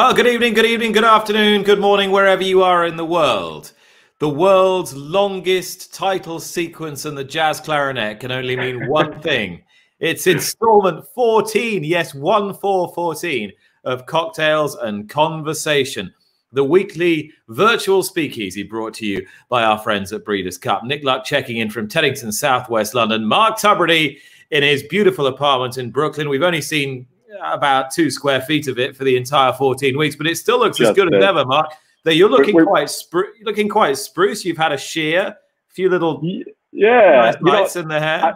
Well, good evening, good evening, good afternoon, good morning, wherever you are in the world. The world's longest title sequence and the jazz clarinet can only mean one thing. It's installment 14, yes, 1414 of Cocktails and Conversation, the weekly virtual speakeasy brought to you by our friends at Breeders' Cup. Nick Luck checking in from Teddington, Southwest London. Mark Tubridy in his beautiful apartment in Brooklyn. We've only seen about two square feet of it for the entire 14 weeks, but it still looks Just as good as ever, Mark. That you're looking we're, quite spru- looking quite spruce. You've had a shear, a few little yeah nice lights know, in the hair.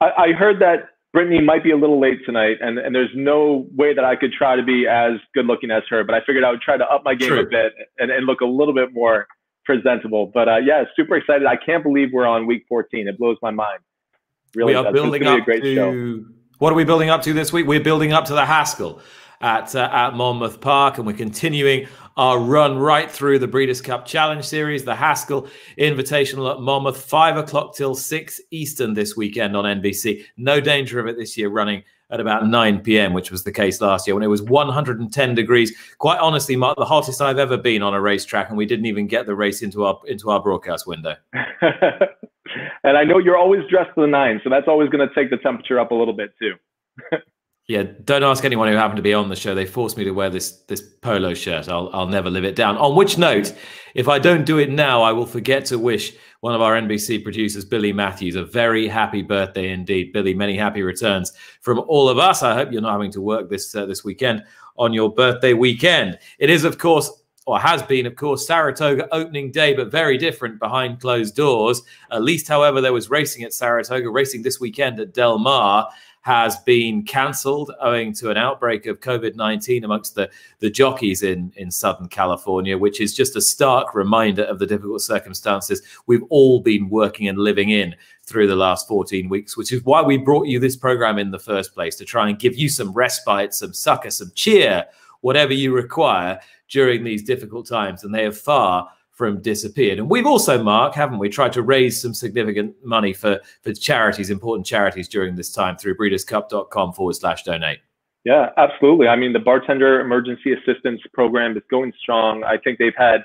I, I, heard that Britney might be a little late tonight, and, and there's no way that I could try to be as good looking as her. But I figured I would try to up my game True. a bit and, and look a little bit more presentable. But uh, yeah, super excited. I can't believe we're on week 14. It blows my mind. Really, we are building up to show. What are we building up to this week? We're building up to the Haskell at uh, at Monmouth Park, and we're continuing our run right through the Breeders' Cup Challenge Series, the Haskell Invitational at Monmouth, five o'clock till six Eastern this weekend on NBC. No danger of it this year, running at about 9 p.m., which was the case last year when it was 110 degrees. Quite honestly, Mark, the hottest I've ever been on a racetrack, and we didn't even get the race into our into our broadcast window. and I know you're always dressed to the nine, so that's always going to take the temperature up a little bit too. yeah, don't ask anyone who happened to be on the show. They forced me to wear this this polo shirt. I'll I'll never live it down. On which note, if I don't do it now, I will forget to wish one of our NBC producers, Billy Matthews, a very happy birthday indeed. Billy, many happy returns from all of us. I hope you're not having to work this uh, this weekend on your birthday weekend. It is, of course, or has been, of course, Saratoga opening day, but very different behind closed doors. At least, however, there was racing at Saratoga, racing this weekend at Del Mar has been cancelled owing to an outbreak of COVID 19 amongst the, the jockeys in, in Southern California, which is just a stark reminder of the difficult circumstances we've all been working and living in through the last 14 weeks, which is why we brought you this program in the first place to try and give you some respite, some succor, some cheer, whatever you require during these difficult times. And they have far from disappeared. And we've also, Mark, haven't we, tried to raise some significant money for, for charities, important charities during this time through breederscup.com forward slash donate. Yeah, absolutely. I mean, the bartender emergency assistance program is going strong. I think they've had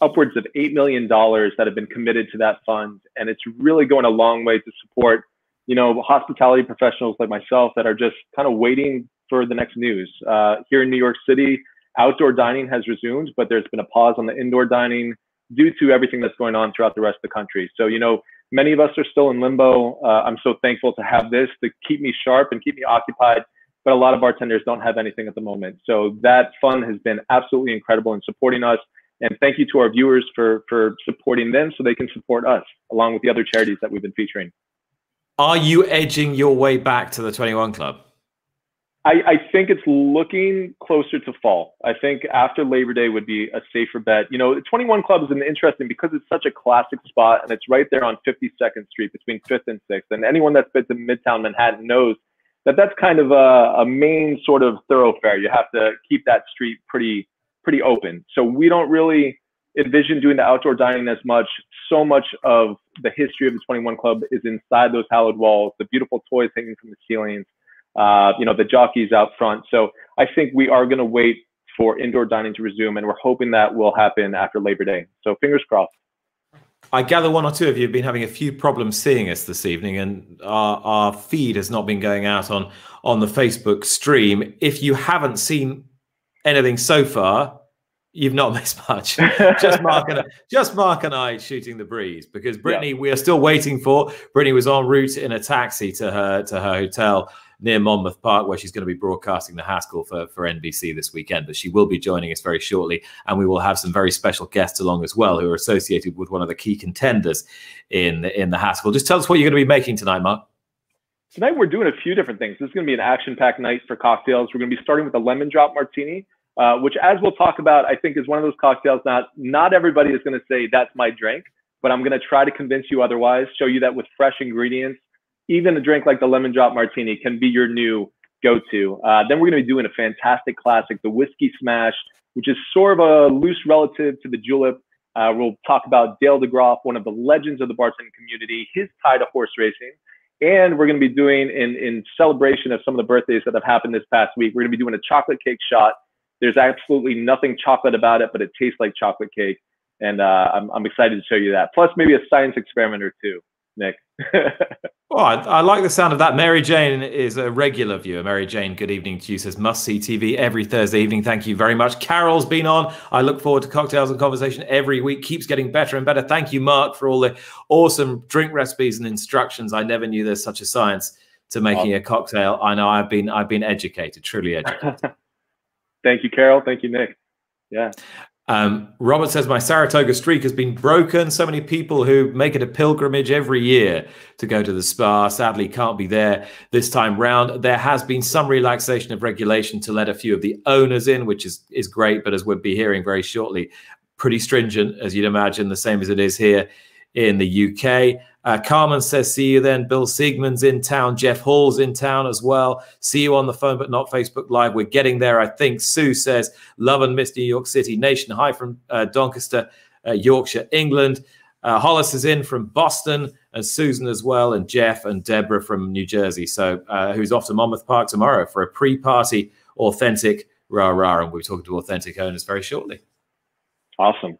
upwards of $8 million that have been committed to that fund. And it's really going a long way to support, you know, hospitality professionals like myself that are just kind of waiting for the next news. Uh, here in New York City, outdoor dining has resumed, but there's been a pause on the indoor dining due to everything that's going on throughout the rest of the country. So, you know, many of us are still in limbo. Uh, I'm so thankful to have this to keep me sharp and keep me occupied. But a lot of bartenders don't have anything at the moment. So that fund has been absolutely incredible in supporting us. And thank you to our viewers for for supporting them so they can support us along with the other charities that we've been featuring. Are you edging your way back to the 21 Club? I, I, think it's looking closer to fall. I think after Labor Day would be a safer bet. You know, 21 Club is an interesting because it's such a classic spot and it's right there on 52nd Street between 5th and 6th. And anyone that's been to Midtown Manhattan knows that that's kind of a, a main sort of thoroughfare. You have to keep that street pretty pretty open. So we don't really envision doing the outdoor dining as much. So much of the history of the 21 Club is inside those hallowed walls, the beautiful toys hanging from the ceilings uh, you know, the jockeys out front. So I think we are going to wait for indoor dining to resume, and we're hoping that will happen after Labor Day. So fingers crossed. I gather one or two of you have been having a few problems seeing us this evening, and our, our feed has not been going out on on the Facebook stream. If you haven't seen anything so far, You've not missed much. just Mark and just Mark and I shooting the breeze because Britney, yeah. we are still waiting for. Britney was en route in a taxi to her to her hotel near Monmouth Park, where she's going to be broadcasting the Haskell for, for NBC this weekend. But she will be joining us very shortly, and we will have some very special guests along as well who are associated with one of the key contenders in in the Haskell. Just tell us what you're going to be making tonight, Mark. Tonight we're doing a few different things. This is going to be an action-packed night for cocktails. We're going to be starting with a lemon drop martini, uh, which, as we'll talk about, I think is one of those cocktails. Not not everybody is going to say that's my drink, but I'm going to try to convince you otherwise. Show you that with fresh ingredients, even a drink like the lemon drop martini can be your new go-to. Uh, then we're going to be doing a fantastic classic, the whiskey smash, which is sort of a loose relative to the julep. Uh, we'll talk about Dale DeGroff, one of the legends of the bartending community, his tie to horse racing. And we're going to be doing, in, in celebration of some of the birthdays that have happened this past week, we're going to be doing a chocolate cake shot. There's absolutely nothing chocolate about it, but it tastes like chocolate cake. And uh, I'm, I'm excited to show you that. Plus, maybe a science experiment or two, Nick. Oh, I, I, like the sound of that. Mary Jane is a regular viewer. Mary Jane, good evening to you. Says must see TV every Thursday evening. Thank you very much. Carol's been on. I look forward to cocktails and conversation every week. Keeps getting better and better. Thank you, Mark, for all the awesome drink recipes and instructions. I never knew there's such a science to making a cocktail. I know I've been I've been educated, truly educated. Thank you, Carol. Thank you, Nick. Yeah. Um, Robert says, My Saratoga streak has been broken. So many people who make it a pilgrimage every year to go to the spa sadly can't be there this time round. There has been some relaxation of regulation to let a few of the owners in, which is, is great. But as we'll be hearing very shortly, pretty stringent, as you'd imagine, the same as it is here in the UK. Uh, Carmen says, see you then. Bill Siegman's in town. Jeff Hall's in town as well. See you on the phone, but not Facebook Live. We're getting there, I think. Sue says, love and miss New York City. Nation, hi from uh, Doncaster, uh, Yorkshire, England. Uh, Hollis is in from Boston, and Susan as well, and Jeff and Deborah from New Jersey. So, uh, who's off to Monmouth Park tomorrow for a pre party authentic rah rah. And we'll be talking to authentic owners very shortly. Awesome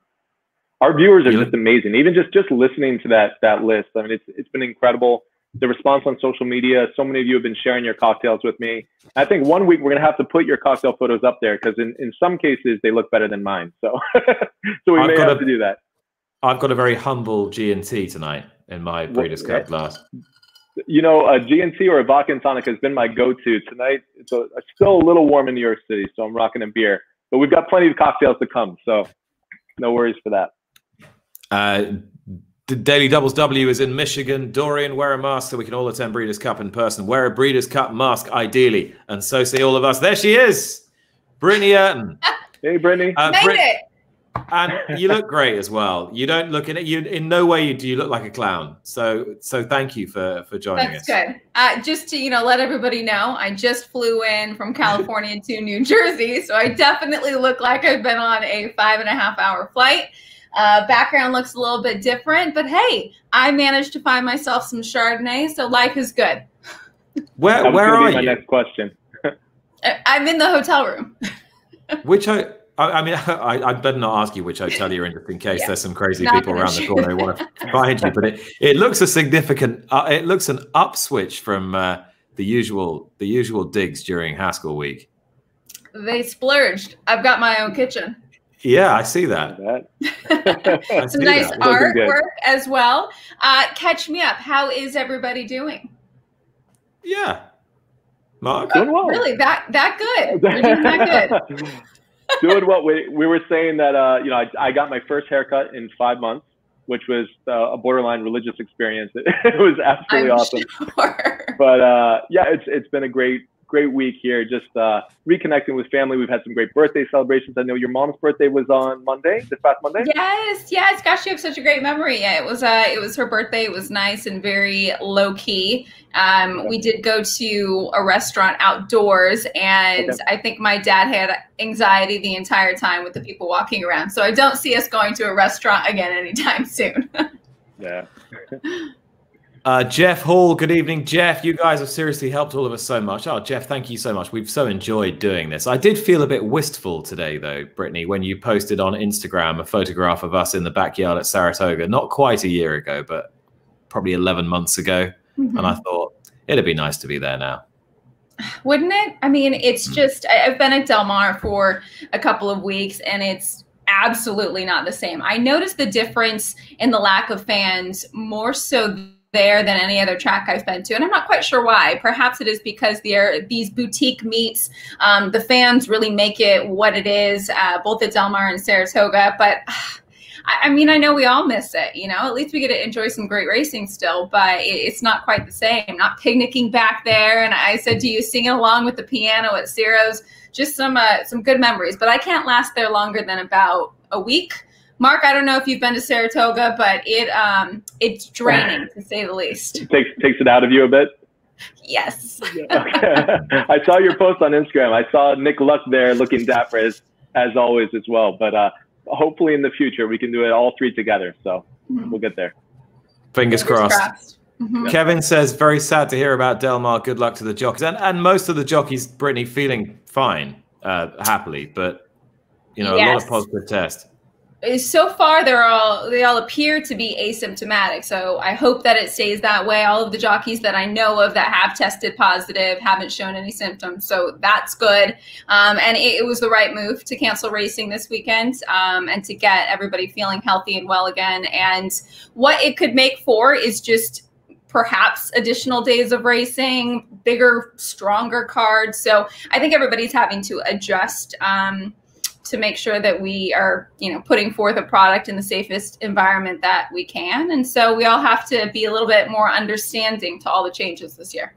our viewers are just amazing. Even just just listening to that that list, I mean, it's it's been incredible. The response on social media. So many of you have been sharing your cocktails with me. I think one week we're gonna have to put your cocktail photos up there because in, in some cases they look better than mine. So so we I've may have a, to do that. I've got a very humble G and T tonight in my Breeders' Cup glass. You know, a G and T or a vodka and tonic has been my go-to tonight. It's, a, it's still a little warm in New York City, so I'm rocking a beer. But we've got plenty of cocktails to come, so no worries for that. Uh, the Daily Doubles W is in Michigan. Dorian, wear a mask so we can all attend Breeders' Cup in person. Wear a Breeders' Cup mask, ideally. And so say all of us. There she is, Britney Eurton. hey, Britney. Uh, Made Brit- it. And you look great as well. You don't look in it. You in no way do you look like a clown. So so thank you for for joining That's us. That's good. Uh, just to you know let everybody know, I just flew in from California to New Jersey, so I definitely look like I've been on a five and a half hour flight. Uh, background looks a little bit different, but hey, I managed to find myself some Chardonnay, so life is good. Where where are my you? Next question. I'm in the hotel room. which I, I mean, I, I better not ask you which hotel you're in, just in case yeah. there's some crazy not people around the corner who want to find you. But it, it looks a significant, uh, it looks an upswitch from uh, the usual the usual digs during Haskell week. They splurged. I've got my own kitchen. Yeah, I see that. Some nice that. artwork as well. Uh, catch me up. How is everybody doing? Yeah, Mark. Doing well. Really, that that good? You're doing that good. doing well. We we were saying that uh, you know I, I got my first haircut in five months, which was uh, a borderline religious experience. It, it was absolutely I'm awesome. Sure. But uh, yeah, it's it's been a great great week here, just uh, reconnecting with family. We've had some great birthday celebrations. I know your mom's birthday was on Monday, this past Monday. Yes, yes. Gosh, you have such a great memory. Yeah, it was uh, it was her birthday. It was nice and very low key. Um, we did go to a restaurant outdoors, and okay. I think my dad had anxiety the entire time with the people walking around. So I don't see us going to a restaurant again anytime soon. yeah. Uh, Jeff Hall, good evening, Jeff. You guys have seriously helped all of us so much. Oh, Jeff, thank you so much. We've so enjoyed doing this. I did feel a bit wistful today, though, Britney, when you posted on Instagram a photograph of us in the backyard at Saratoga, not quite a year ago, but probably 11 months ago. Mm-hmm. And I thought it'd be nice to be there now. Wouldn't it? I mean, it's mm. just, I've been at Del Mar for a couple of weeks and it's absolutely not the same. I noticed the difference in the lack of fans more so there than any other track I've been to, and I'm not quite sure why. Perhaps it is because they're these boutique meets. Um, the fans really make it what it is, uh, both at Del Mar and Saratoga. But I, mean, I know we all miss it. You know, at least we get to enjoy some great racing still, but it's not quite the same. Not picnicking back there, and I said to you, singing along with the piano at Siro's. Just some uh, some good memories, but I can't last there longer than about a week Mark, I don't know if you've been to Saratoga, but it um, it's draining to say the least. It takes takes it out of you a bit. Yes. okay. I saw your post on Instagram. I saw Nick Luck there looking dapper as, as always as well. But uh, hopefully in the future we can do it all three together. So mm-hmm. we'll get there. Fingers, Fingers crossed. crossed. Mm-hmm. Kevin says, very sad to hear about Del Mar. Good luck to the jockeys. And, and most of the jockeys, Britney, feeling fine, uh, happily. But, you know, yes. a lot of positive tests so far they're all they all appear to be asymptomatic. So i hope that it stays that way. All of the jockeys that i know of that have tested positive haven't shown any symptoms. So that's good. Um, and it, it, was the right move to cancel racing this weekend um, and to get everybody feeling healthy and well again. And what it could make for is just perhaps additional days of racing bigger stronger cards. So i think everybody's having to adjust um, to make sure that we are, you know, putting forth a product in the safest environment that we can. And so we all have to be a little bit more understanding to all the changes this year.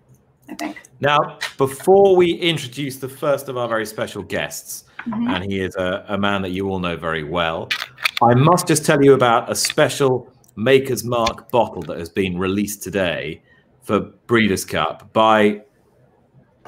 I think. Now, before we introduce the first of our very special guests, mm-hmm. and he is a, a man that you all know very well, I must just tell you about a special Maker's Mark bottle that has been released today for Breeders' Cup by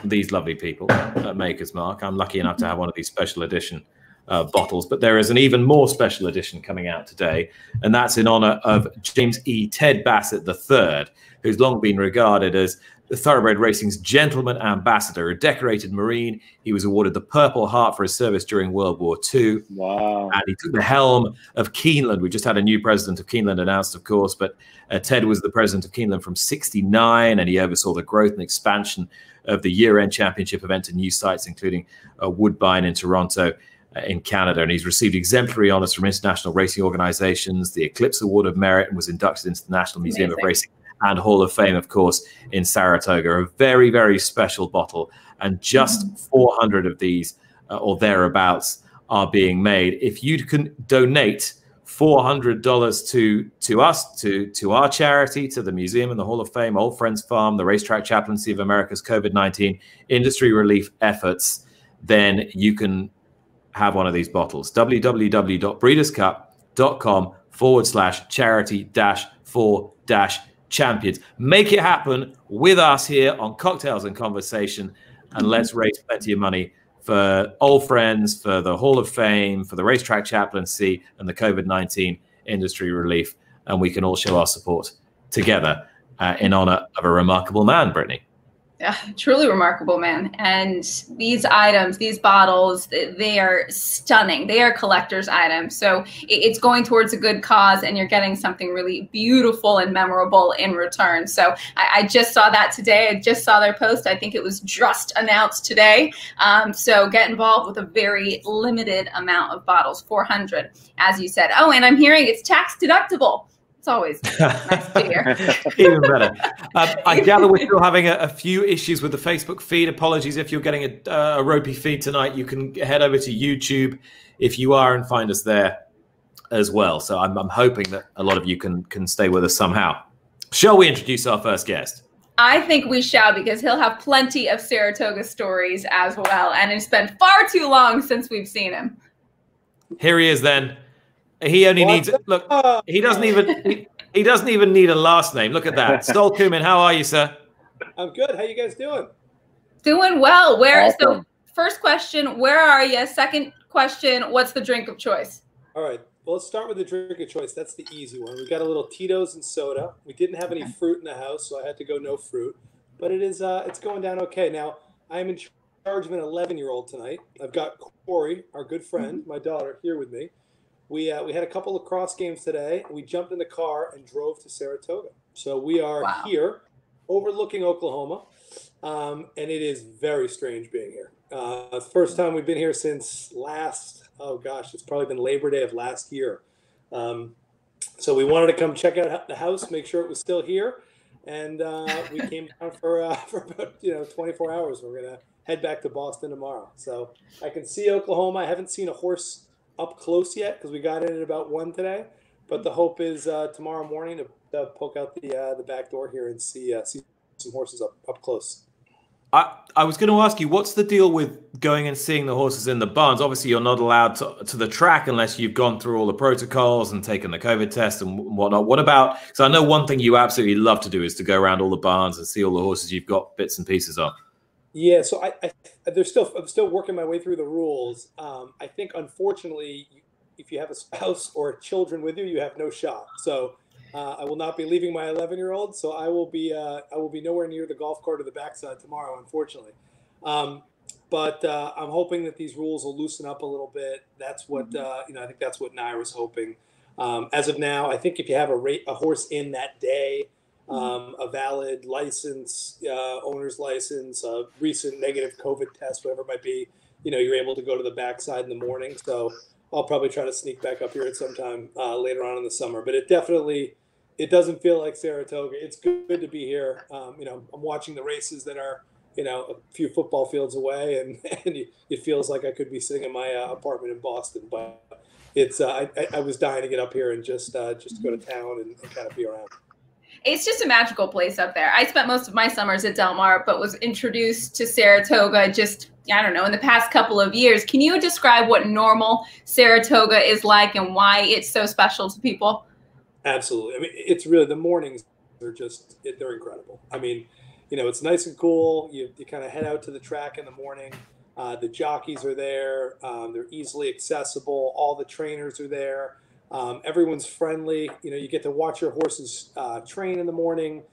these lovely people at Maker's Mark. I'm lucky enough to have one of these special edition uh, bottles, but there is an even more special edition coming out today, and that's in honor of James E. Ted Bassett III, who's long been regarded as the thoroughbred racing's gentleman ambassador, a decorated Marine. He was awarded the Purple Heart for his service during World War II. Wow. And he took the helm of Keeneland. We just had a new president of Keeneland announced, of course, but uh, Ted was the president of Keeneland from 69, and he oversaw the growth and expansion of the year end championship event to new sites, including uh, Woodbine in Toronto. Uh, in Canada, and he's received exemplary honors from international racing organizations, the Eclipse Award of Merit, and was inducted into the National Museum Amazing. of Racing and Hall of Fame, of course, in Saratoga. A very, very special bottle, and just mm. 400 of these uh, or thereabouts are being made. If you can donate $400 to to us to to our charity to the museum and the hall of fame old friends farm the racetrack chaplaincy of america's covid-19 industry relief efforts then you can have one of these bottles. www.breederscup.com forward slash charity dash for dash champions. Make it happen with us here on Cocktails and Conversation, and let's raise plenty of money for old friends, for the Hall of Fame, for the racetrack chaplaincy, and the COVID 19 industry relief. And we can all show our support together uh, in honor of a remarkable man, Britney truly remarkable, man. And these items, these bottles, they are stunning. They are collector's items. So it's going towards a good cause, and you're getting something really beautiful and memorable in return. So I, I just saw that today. I just saw their post. I think it was just announced today. Um, so get involved with a very limited amount of bottles 400, as you said. Oh, and I'm hearing it's tax deductible. It's always nice to hear. Even better. Um, I gather we're still having a, a, few issues with the Facebook feed. Apologies if you're getting a, uh, a ropey feed tonight. You can head over to YouTube if you are and find us there as well. So I'm, I'm hoping that a lot of you can can stay with us somehow. Shall we introduce our first guest? I think we shall because he'll have plenty of Saratoga stories as well. And it's been far too long since we've seen him. Here he is then. He only needs look. He doesn't even he, he, doesn't even need a last name. Look at that. Sol Kumin, how are you, sir? I'm good. How you guys doing? Doing well. Where awesome. so first question, where are you? Second question, what's the drink of choice? All right. Well, let's start with the drink of choice. That's the easy one. We got a little Tito's and soda. We didn't have any fruit in the house, so I had to go no fruit. But it is uh it's going down okay. Now, I'm in charge of an 11 year old tonight. I've got Corey, our good friend, mm-hmm. my daughter, here with me we uh, we had a couple of cross games today. We jumped in the car and drove to Saratoga. So we are wow. here, overlooking Oklahoma, um, and it is very strange being here. Uh, first time we've been here since last oh gosh, it's probably been Labor Day of last year. Um, so we wanted to come check out the house, make sure it was still here, and uh, we came down for uh, for about you know 24 hours. We're gonna head back to Boston tomorrow. So I can see Oklahoma. I haven't seen a horse up close yet because we got in at about one today. But the hope is uh, tomorrow morning to, to, poke out the uh, the back door here and see uh, see some horses up up close. I, I was going to ask you, what's the deal with going and seeing the horses in the barns? Obviously, you're not allowed to, to the track unless you've gone through all the protocols and taken the COVID test and whatnot. What about? Because I know one thing you absolutely love to do is to go around all the barns and see all the horses you've got bits and pieces of. Yeah, so I, I there's still I'm still working my way through the rules. Um, I think unfortunately, if you have a spouse or children with you, you have no shot. So uh, I will not be leaving my 11 year old, so I will be uh, I will be nowhere near the golf cart or the backside tomorrow, unfortunately. Um, but uh, I'm hoping that these rules will loosen up a little bit. That's what mm-hmm. uh, you know. I think that's what NYRA's hoping. Um, as of now, I think if you have a rate a horse in that day. Um, a valid license, uh, owner's license, a recent negative COVID test, whatever it might be, you know, you're able to go to the backside in the morning. So I'll probably try to sneak back up here at some time uh, later on in the summer. But it definitely it doesn't feel like Saratoga. It's good to be here. Um, you know, I'm watching the races that are, you know, a few football fields away, and, and it feels like I could be sitting in my uh, apartment in Boston. But it's uh, I, I was dying to get up here and just uh, just go to town and, and kind of be around. It's just a magical place up there. I spent most of my summers at Del Mar, but was introduced to Saratoga just I don't know in the past couple of years. Can you describe what normal Saratoga is like and why it's so special to people? Absolutely. I mean, it's really the mornings are just they're incredible. I mean, you know, it's nice and cool. You, you kind of head out to the track in the morning. Uh, the jockeys are there. Um, they're easily accessible. All the trainers are there. Um, everyone's friendly. You know, you get to watch your horses uh, train in the morning.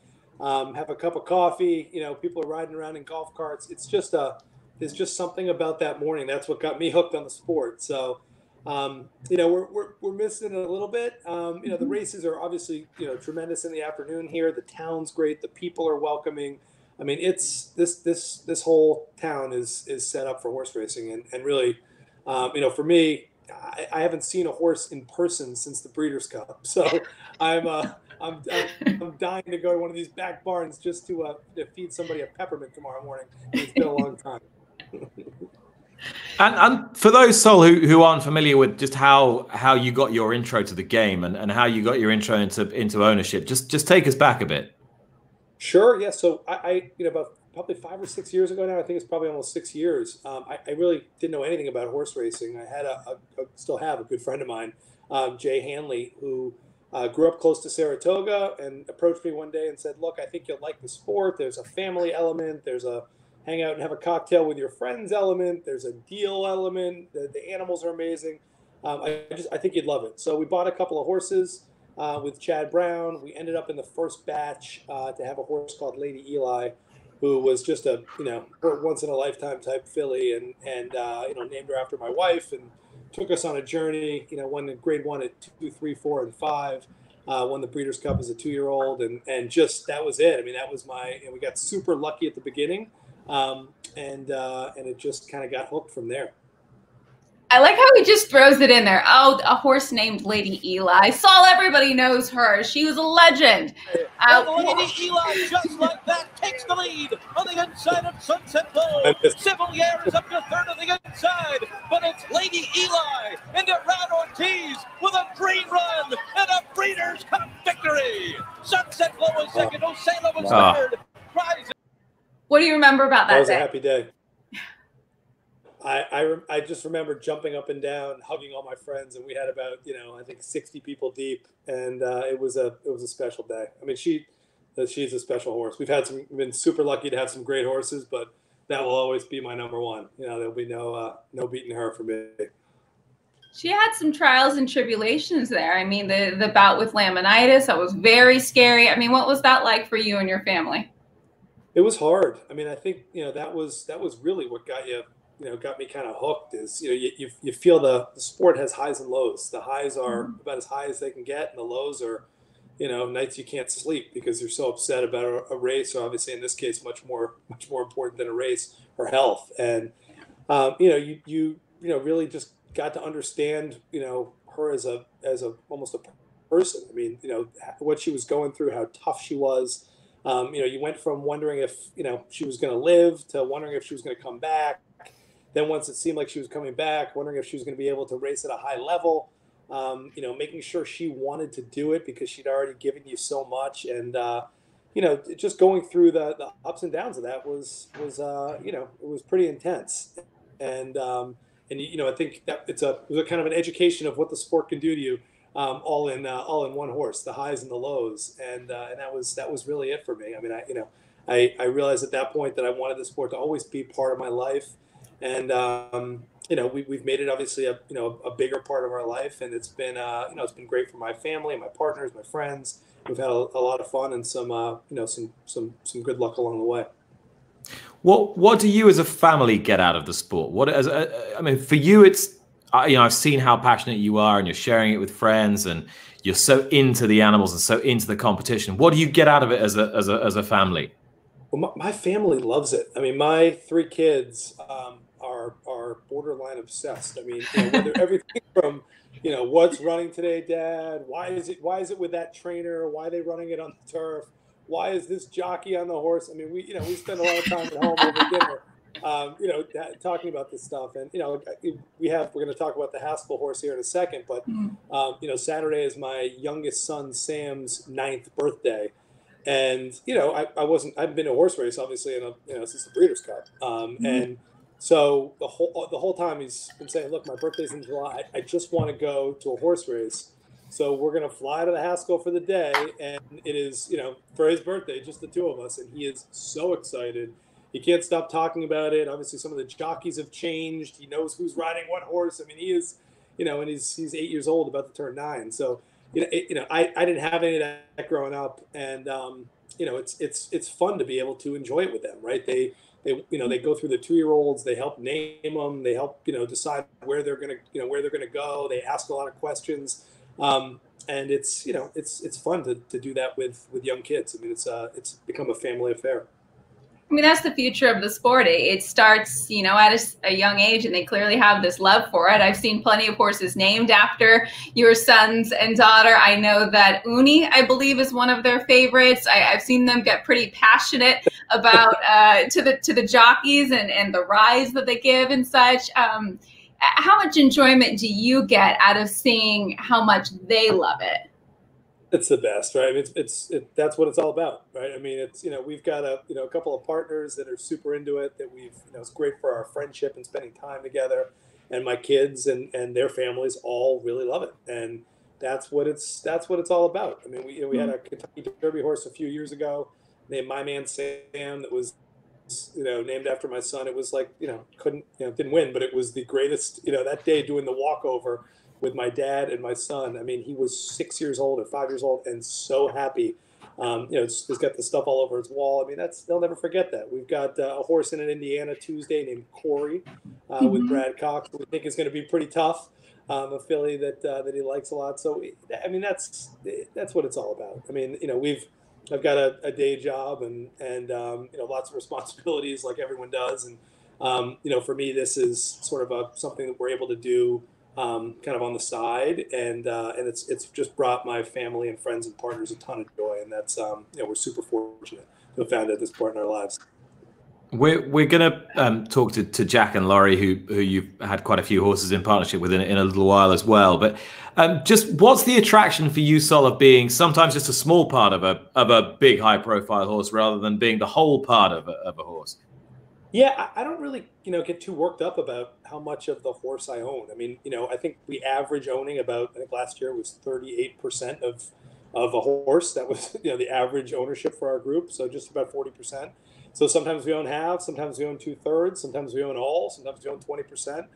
Um, have a cup of coffee. You know, people are riding around in golf carts. It's just a, there's just something about that morning. That's what got me hooked on the sport. So um, you know, we're, we're, we're missing it a little bit. Um, you know, the mm-hmm. races are obviously, you know, tremendous in the afternoon here. The town's great. The people are welcoming. I mean, it's this, this, this whole town is, is set up for horse racing. And, and really, um, you know, for me, I, I, haven't seen a horse in person since the Breeders' Cup. So I'm, uh, I'm, I'm, I'm, dying to go to one of these back barns just to, uh, to feed somebody a peppermint tomorrow morning. It's been a long time. And, and for those Sol who, who aren't familiar with just how how you got your intro to the game and, and how you got your intro into into ownership, just just take us back a bit. Sure. Yeah. So I, I you know about probably five or six years ago now. I think it's probably almost six years. Um, I, I, really didn't know anything about horse racing. I had a, a, a still have a good friend of mine, um, Jay Hanley, who uh, grew up close to Saratoga and approached me one day and said, "Look, I think you'll like the sport. There's a family element. There's a hang out and have a cocktail with your friends element. There's a deal element. The, the animals are amazing. Um, I just I think you'd love it. So we bought a couple of horses uh, with Chad Brown. We ended up in the first batch uh, to have a horse called Lady Eli, who was just a you know once in a lifetime type filly, and and uh, you know named her after my wife, and took us on a journey. You know, won the grade one at two, three, four, and five. Uh, won the Breeders' Cup as a two-year-old, and and just that was it. I mean, that was my. we got super lucky at the beginning um, and uh, and it just kind of got hooked from there. I like how he just throws it in there. Oh, a horse named Lady Eli. Sol, everybody knows her. She was a legend. Uh, Lady Eli, just like that, takes the lead on the inside of Sunset Glow. Sivoliere is up to third on the inside, but it's Lady Eli into Rad Ortiz with a green run and a Breeders' Cup victory. Sunset Glow is second. Osaila was oh. third. Prize what do you remember about that? That was day? a happy day. I, I, I just remember jumping up and down, hugging all my friends, and we had about you know I think sixty people deep, and uh, it was a it was a special day. I mean, she she's a special horse. We've had some been super lucky to have some great horses, but that will always be my number one. You know, there'll be no uh, no beating her for me. She had some trials and tribulations there. I mean, the the bout with laminitis that was very scary. I mean, what was that like for you and your family? It was hard. I mean, I think you know that was that was really what got you you know got me kind of hooked. Is you know you, you, you feel the, the sport has highs and lows. The highs are mm-hmm. about as high as they can get, and the lows are you know nights you can't sleep because you're so upset about a, a race. Or obviously, in this case, much more much more important than a race or health. And um, you know you you you know really just got to understand, you know, her as a as a almost a person. I mean, you know, what she was going through, how tough she was. Um, you know, you went from wondering if you know she was going to live to wondering if she was going to come back. Then once it seemed like she was coming back, wondering if she was going to be able to race at a high level. Um, you know, making sure she wanted to do it because she'd already given you so much, and uh, you know, just going through the, the ups and downs of that was was uh, you know it was pretty intense, and um, and you know I think that it's a it was a kind of an education of what the sport can do to you, um, all in uh, all in one horse, the highs and the lows, and uh, and that was that was really it for me. I mean, I you know I I realized at that point that I wanted the sport to always be part of my life, and um, you know we, we've made it obviously a you know a bigger part of our life, and it's been uh, you know it's been great for my family, my partners, my friends we've had a, a lot of fun and some uh, you know some some some good luck along the way. What what do you as a family get out of the sport? What as a, I mean, for you, it's you know I've seen how passionate you are, and you're sharing it with friends, and you're so into the animals and so into the competition. What do you get out of it as a as a as a family? Well, my, my family loves it. I mean, my three kids um, are borderline obsessed. I mean, you know, everything from you know, what's running today, Dad? Why is it? Why is it with that trainer? Why are they running it on the turf? Why is this jockey on the horse? I mean, we you know we spend a lot of time at home over dinner, um, you know, talking about this stuff. And you know, we have we're going to talk about the Haskell horse here in a second, but mm-hmm. um, you know, Saturday is my youngest son Sam's ninth birthday, and you know, I, I wasn't I've been to a horse race obviously in a, you know since the Breeders' Cup, um, mm-hmm. and so the whole the whole time he's been saying, "Look, my birthday's in July. I just want to go to a horse race." So we're gonna fly to the Haskell for the day, and it is you know for his birthday, just the two of us, and he is so excited. He can't stop talking about it. Obviously, some of the jockeys have changed. He knows who's riding what horse. I mean, he is, you know, and he's he's eight years old, about to turn nine. So you know, it, you know, I, I didn't have any of that growing up, and um, you know, it's it's it's fun to be able to enjoy it with them, right? They they you know they go through the two year olds they help name them they help you know decide where they're to you know where they're to go they ask a lot of questions. Um, and it's you know it's it's fun to, to do that with with young kids. I mean it's uh it's become a family affair I mean, that's the future of the sport. It, starts, you know, at a, a, young age, and they clearly have this love for it. I've seen plenty of horses named after your sons and daughter. I know that Uni, I believe, is one of their favorites. I, have seen them get pretty passionate about uh, to the to the jockeys and and the rides that they give and such. Um, how much enjoyment do you get out of seeing how much they love it? It's the best, right? i It's it's it, that's what it's all about, right? I mean, it's you know we've got a you know a couple of partners that are super into it. That we've you know it's great for our friendship and spending time together. And my kids and and their families all really love it, and that's what it's that's what it's all about. I mean, we you know, we had a mm-hmm. Kentucky Derby horse a few years ago named My Man Sam that was you know named after my son. It was like you know couldn't you know didn't win, but it was the greatest you know that day doing the walkover with my dad and my son. I mean, he was six years old or five years old and so happy. Um, you know, it's, it's got the stuff all over its wall. I mean, that's they'll never forget that. We've got uh, a horse in an Indiana Tuesday named Corey uh, mm-hmm. with Brad Cox. We think is going to be pretty tough. Um, a filly that uh, that he likes a lot. So I mean, that's that's what it's all about. I mean, you know, we've I've got a, a day job and and um, you know lots of responsibilities like everyone does. And um, you know, for me, this is sort of a something that we're able to do um, kind of on the side, and uh, and it's it's just brought my family and friends and partners a ton of joy, and that's um, you know we're super fortunate to have found at this point in our lives. We're we're gonna um, talk to, to Jack and Laurie, who who you've had quite a few horses in partnership with in, in a little while as well. But um, just what's the attraction for you, Sol, of being sometimes just a small part of a of a big high profile horse rather than being the whole part of a, of a horse? Yeah, I don't really, you know, get too worked up about how much of the horse I own. I mean, you know, I think we average owning about. I think last year was thirty eight percent of of a horse. That was, you know, the average ownership for our group. So just about forty percent. So sometimes we own half, sometimes we own two thirds, sometimes we own all, sometimes we own twenty percent.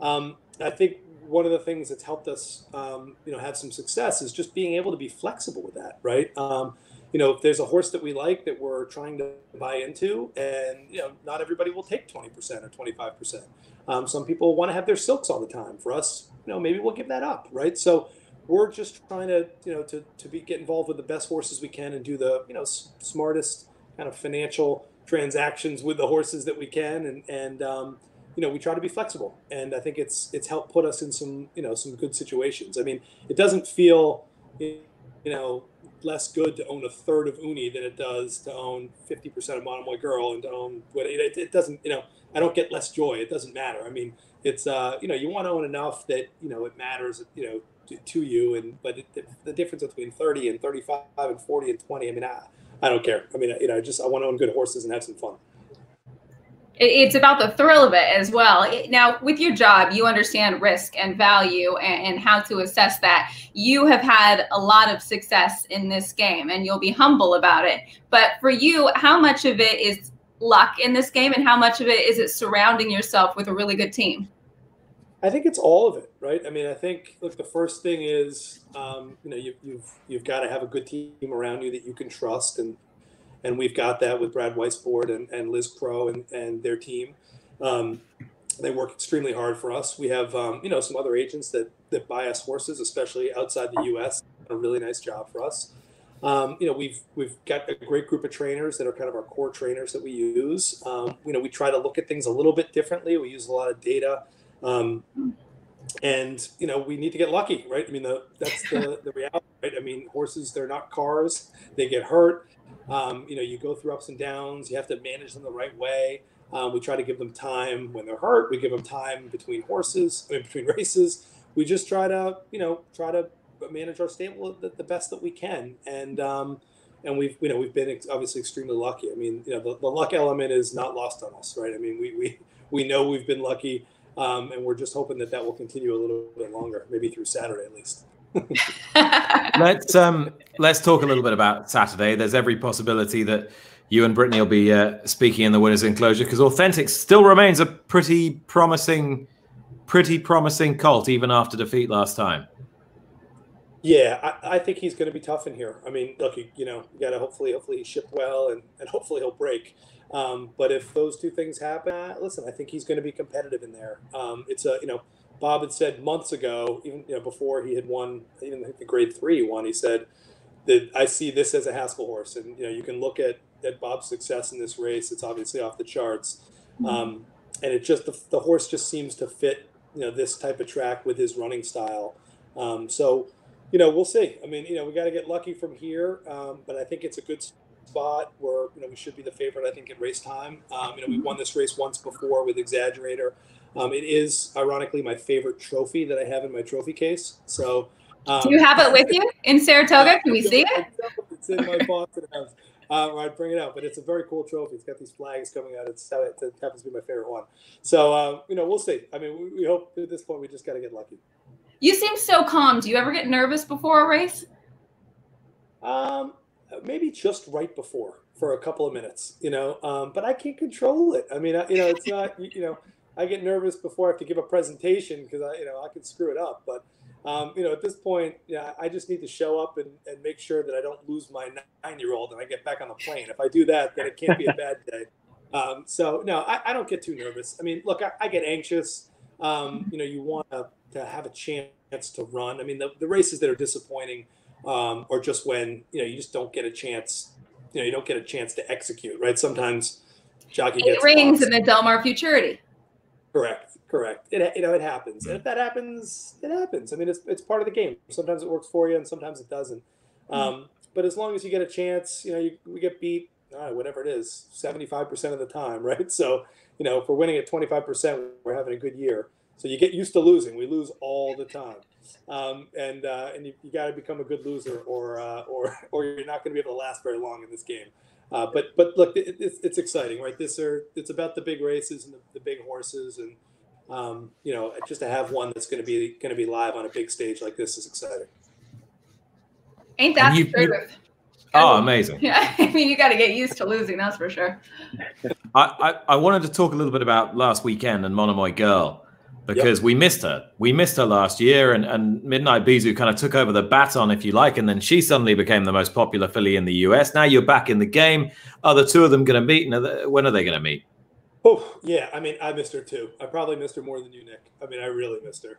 Um, I think one of the things that's helped us, um, you know, have some success is just being able to be flexible with that, right? Um, you know, if there's a horse that we like that we're trying to buy into, and you know, not everybody will take 20% or 25%. Um, some people want to have their silks all the time. For us, you know, maybe we'll give that up, right? So we're just trying to, you know, to, to be get involved with the best horses we can and do the, you know, s- smartest kind of financial transactions with the horses that we can, and and um, you know, we try to be flexible, and I think it's it's helped put us in some you know some good situations. I mean, it doesn't feel you know less good to own a third of Uni than it does to own 50% of Monomoy Girl and to own what it, it, doesn't, you know, I don't get less joy. It doesn't matter. I mean, it's, uh, you know, you want to own enough that, you know, it matters, you know, to, to you. And, but it, the difference between 30 and 35 and 40 and 20, I mean, I, I don't care. I mean, you know, I just, I want to own good horses and have some fun it's about the thrill of it as well. Now, with your job, you understand risk and value and, and, how to assess that. You have had a lot of success in this game and you'll be humble about it. But for you, how much of it is luck in this game and how much of it is it surrounding yourself with a really good team? I think it's all of it, right? I mean, I think look, the first thing is, um, you know, you, you've you've got to have a good team around you that you can trust, and and we've got that with Brad Weisbord and, and Liz Crow and, and their team. Um, they work extremely hard for us. We have, um, you know, some other agents that, that buy us horses, especially outside the U.S. A really nice job for us. Um, you know, we've we've got a great group of trainers that are kind of our core trainers that we use. Um, you know, we try to look at things a little bit differently. We use a lot of data, um, and you know, we need to get lucky, right? I mean, the, that's the the reality, right? I mean, horses they're not cars; they get hurt. Um, you know, you go through ups and downs. You have to manage them the right way. Um, we try to give them time when they're hurt. We give them time between horses, I mean, between races. We just try to, you know, try to manage our stable the, the best that we can. And um, and we've, you know, we've been obviously extremely lucky. I mean, you know, the, the luck element is not lost on us, right? I mean, we we we know we've been lucky, um, and we're just hoping that that will continue a little bit longer, maybe through Saturday at least. let's um let's talk a little bit about Saturday. There's every possibility that you and Britney will be uh, speaking in the winners' enclosure because Authentic still remains a pretty promising, pretty promising colt even after defeat last time. Yeah, I, I think he's going to be tough in here. I mean, look, you, you know, you got to hopefully, hopefully he ship well and, and hopefully he'll break. Um, but if those two things happen, uh, listen, I think he's going to be competitive in there. Um, it's a, you know, Bob had said months ago, even you know, before he had won, even the grade three one, he said that I see this as a Haskell horse, and you know you can look at at Bob's success in this race. It's obviously off the charts, mm-hmm. um, and it just the, the horse just seems to fit you know this type of track with his running style. Um, so you know we'll see. I mean you know we got to get lucky from here, um, but I think it's a good spot where you know we should be the favorite. I think at race time. Um, you know we won this race once before with Exaggerator. Um, it is ironically my favorite trophy that I have in my trophy case. So, um, do you have it with you in Saratoga? Can we see it? It's in my Boston house. Uh, I'd bring it out, but it's a very cool trophy. It's got these flags coming out. It's it happens to be my favorite one. So, uh, you know, we'll see. I mean, we, we hope at this point we just got to get lucky. You seem so calm. Do you ever get nervous before a race? Um, maybe just right before for a couple of minutes, you know. Um, but I can't control it. I mean, I, you know, it's not, you know. I get nervous before I have to give a presentation because I, you know, I could screw it up. But um, you know, at this point, yeah, I just need to show up and, and make sure that I don't lose my nine-year-old and I get back on the plane. If I do that, then it can't be a bad day. Um, so no, I, I, don't get too nervous. I mean, look, I, I get anxious. Um, you know, you want to, to have a chance to run. I mean, the, the races that are disappointing, um, or just when you know you just don't get a chance. You know, you don't get a chance to execute. Right? Sometimes jockey it gets rings in the Del Mar Futurity. Correct, correct. It you know it happens, and if that happens, it happens. I mean, it's it's part of the game. Sometimes it works for you, and sometimes it doesn't. Mm-hmm. Um, but as long as you get a chance, you know, you, we get beat, uh, whatever it is, seventy five percent of the time, right? So you know, if we're winning at twenty five percent, we're having a good year. So you get used to losing. We lose all the time, um, and uh, and you, you got to become a good loser, or uh, or or you're not going to be able to last very long in this game. Uh, but but look, it, it's, it's exciting, right? This are it's about the big races and the, the big horses, and um, you know, just to have one that's going to be going to be live on a big stage like this is exciting. Ain't that the truth? Oh, amazing! Yeah, I mean, you got to get used to losing, that's for sure. I, I, I wanted to talk a little bit about last weekend and Monomoy Girl because yep. we missed her. We missed her last year, and, and Midnight Bisou kind of took over the baton, if you like, and then she suddenly became the most popular filly in the US. Now you're back in the game. Are the two of them going to meet? And when are they going to meet? Oh yeah, I mean, I missed her too. I probably missed her more than you, Nick. I mean, I really missed her.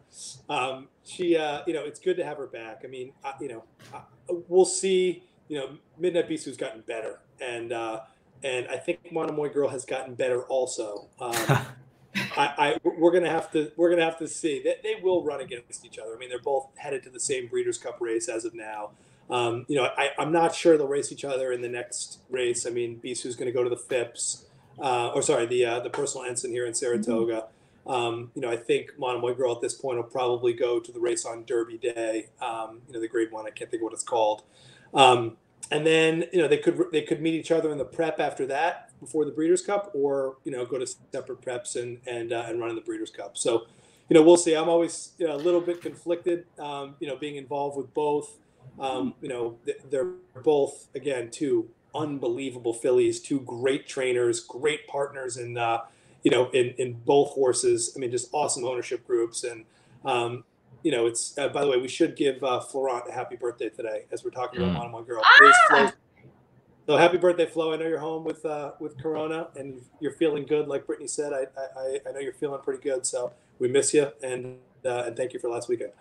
Um, she, uh, you know, it's good to have her back. I mean, I, you know, I, we'll see. You know, Midnight Bisou's gotten better, and uh, and I think Monomoy Girl has gotten better also. Um, I, I we're gonna have to we're gonna have to see. They, they will run against each other. I mean, they're both headed to the same Breeders' Cup race as of now. Um, you know, I, I'm not sure they'll race each other in the next race. I mean, Bisou's going to go to the Phipps, uh, or sorry, the uh, the personal ensign here in Saratoga. Um, you know, I think Monomoy Girl at this point will probably go to the race on Derby Day. Um, you know, the grade one. I can't think of what it's called. Um, and then you know they could they could meet each other in the prep after that before the Breeders' Cup, or you know go to separate preps and and uh, and run in the Breeders' Cup. So, you know, we'll see. I'm always you know, a little bit conflicted. Um, you know, being involved with both. Um, you know, they're both again two unbelievable fillies, two great trainers, great partners, and uh, you know, in in both horses. I mean, just awesome ownership groups, and um, you know, it's uh, by the way, we should give uh, Florent a happy birthday today as we're talking about mm. One Girl. Ah! So happy birthday, Flo! I know you're home with uh, with Corona and you're feeling good. Like Britney said, I, I I know you're feeling pretty good. So we miss you and uh, and thank you for last weekend.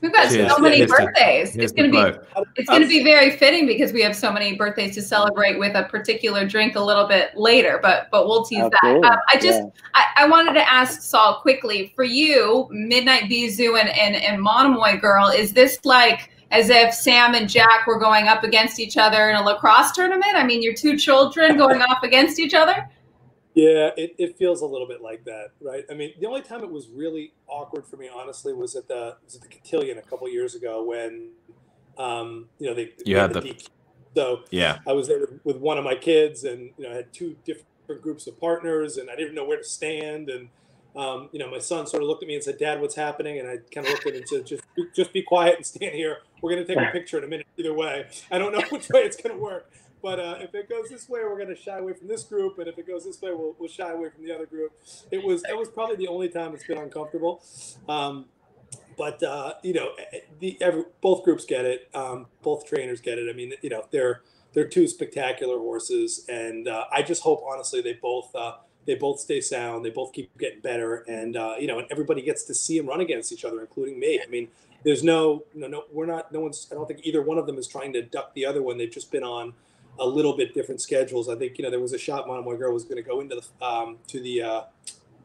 We've got so many birthdays. it's going to be it's going to be very fitting because we have so many birthdays to celebrate with a particular drink a little bit later. But but we'll tease Absolutely. that. Um, I just yeah. I, I, wanted to ask Sol quickly for you, Midnight Bisou and, and and Monomoy Girl. Is this like as if Sam and Jack were going up against each other in a lacrosse tournament? I mean, your two children going off against each other. Yeah, it, it feels a little bit like that, right? I mean, the only time it was really awkward for me, honestly, was at the was at the Cotillion a couple years ago when, um, you know, they you had the, the so yeah, I was there with, with one of my kids, and you know, I had two different groups of partners, and I didn't know where to stand, and um, you know, my son sort of looked at me and said, "Dad, what's happening?" And I kind of looked at him and said, "Just just be quiet and stand here. We're going to take a picture in a minute. Either way, I don't know which way it's going to work." But uh, if it goes this way, we're going to shy away from this group, and if it goes this way, we'll, we'll shy away from the other group. It was it was probably the only time it's been uncomfortable. Um, but uh, you know, the every, both groups get it. Um, both trainers get it. I mean, you know, they're they're two spectacular horses, and uh, I just hope honestly they both uh, they both stay sound. They both keep getting better, and uh, you know, and everybody gets to see them run against each other, including me. I mean, there's no, no, no, we're not. No one's. I don't think either one of them is trying to duck the other one. They've just been on a little bit different schedules. I think you know there was a shot Monomoy Girl was going to go into the um, to the uh,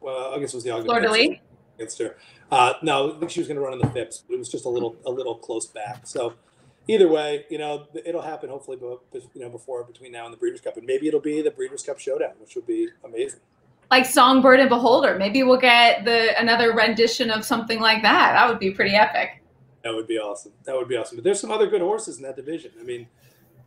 well, I guess it was the August Florida against her. Uh, no, I think she was going to run in the but it was just a little a little close back. So either way, you know it'll happen hopefully, you know before between now and the Breeders' Cup, and maybe it'll be the Breeders' Cup showdown, which would be amazing. Like Songbird and Beholder, maybe we'll get the another rendition of something like that. That would be pretty epic. That would be awesome. That would be awesome. But there's some other good horses in that division. I mean,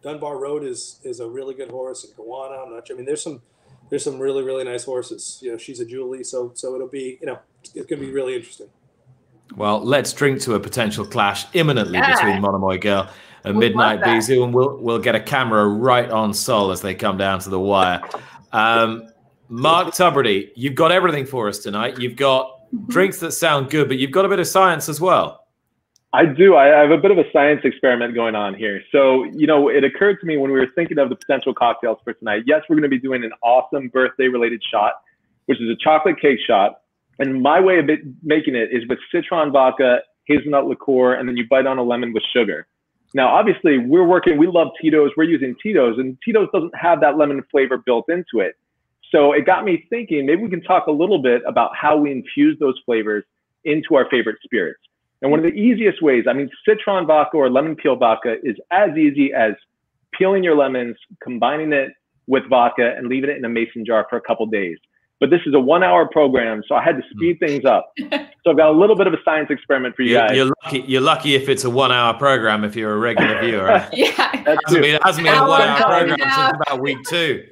Dunbar Road is is a really good horse, and Kawana. I'm not sure. I mean, there's some there's some really really nice horses. You know, she's a Julie, so so it'll be you know it's going to be really interesting. Well, let's drink to a potential clash imminently yeah. between Monomoy Girl and we'll Midnight Bisou, and we'll we'll get a camera right on Sol as they come down to the wire. Um, Mark Tubridy, you've got everything for us tonight. You've got mm-hmm. drinks that sound good, but you've got a bit of science as well. I do. I have a bit of a science experiment going on here. So, you know, it occurred to me when we were thinking of the potential cocktails for tonight. Yes, we're going to be doing an awesome birthday related shot, which is a chocolate cake shot. And my way of it, making it is with citron vodka, hazelnut liqueur, and then you bite on a lemon with sugar. Now, obviously, we're working, we love Tito's, we're using Tito's, and Tito's doesn't have that lemon flavor built into it. So it got me thinking maybe we can talk a little bit about how we infuse those flavors into our favorite spirits. And one of the easiest ways, I mean, citron vodka or lemon peel vodka is as easy as peeling your lemons, combining it with vodka, and leaving it in a mason jar for a couple days. But this is a one hour program, so I had to speed hmm. things up. so I've got a little bit of a science experiment for you you're, guys. You're lucky, you're lucky if it's a one hour program if you're a regular viewer. yeah. It hasn't, been, hasn't been a one hour program since about week two.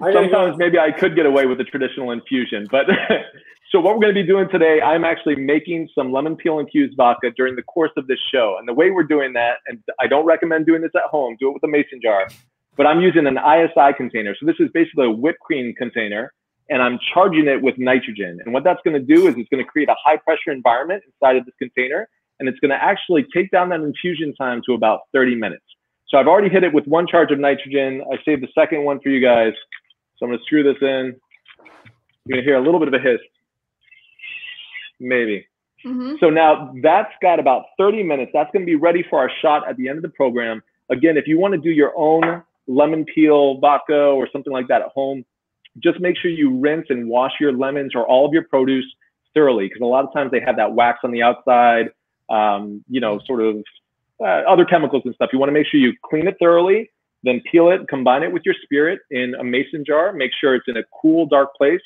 Sometimes maybe I could get away with a traditional infusion, but So what we're going to be doing today, I'm actually making some lemon peel infused vodka during the course of this show. And the way we're doing that, and I don't recommend doing this at home, do it with a mason jar, but I'm using an ISI container. So this is basically a whipped cream container and I'm charging it with nitrogen. And what that's going to do is it's going to create a high pressure environment inside of this container. And it's going to actually take down that infusion time to about 30 minutes. So I've already hit it with one charge of nitrogen. I saved the second one for you guys. So I'm going to screw this in. You're going to hear a little bit of a hiss maybe. Mm-hmm. So now that's got about 30 minutes. That's going to be ready for our shot at the end of the program. Again, if you want to do your own lemon peel vodka or something like that at home, just make sure you rinse and wash your lemons or all of your produce thoroughly because a lot of times they have that wax on the outside, um, you know, sort of uh, other chemicals and stuff. You want to make sure you clean it thoroughly, then peel it, combine it with your spirit in a mason jar. Make sure it's in a cool, dark place,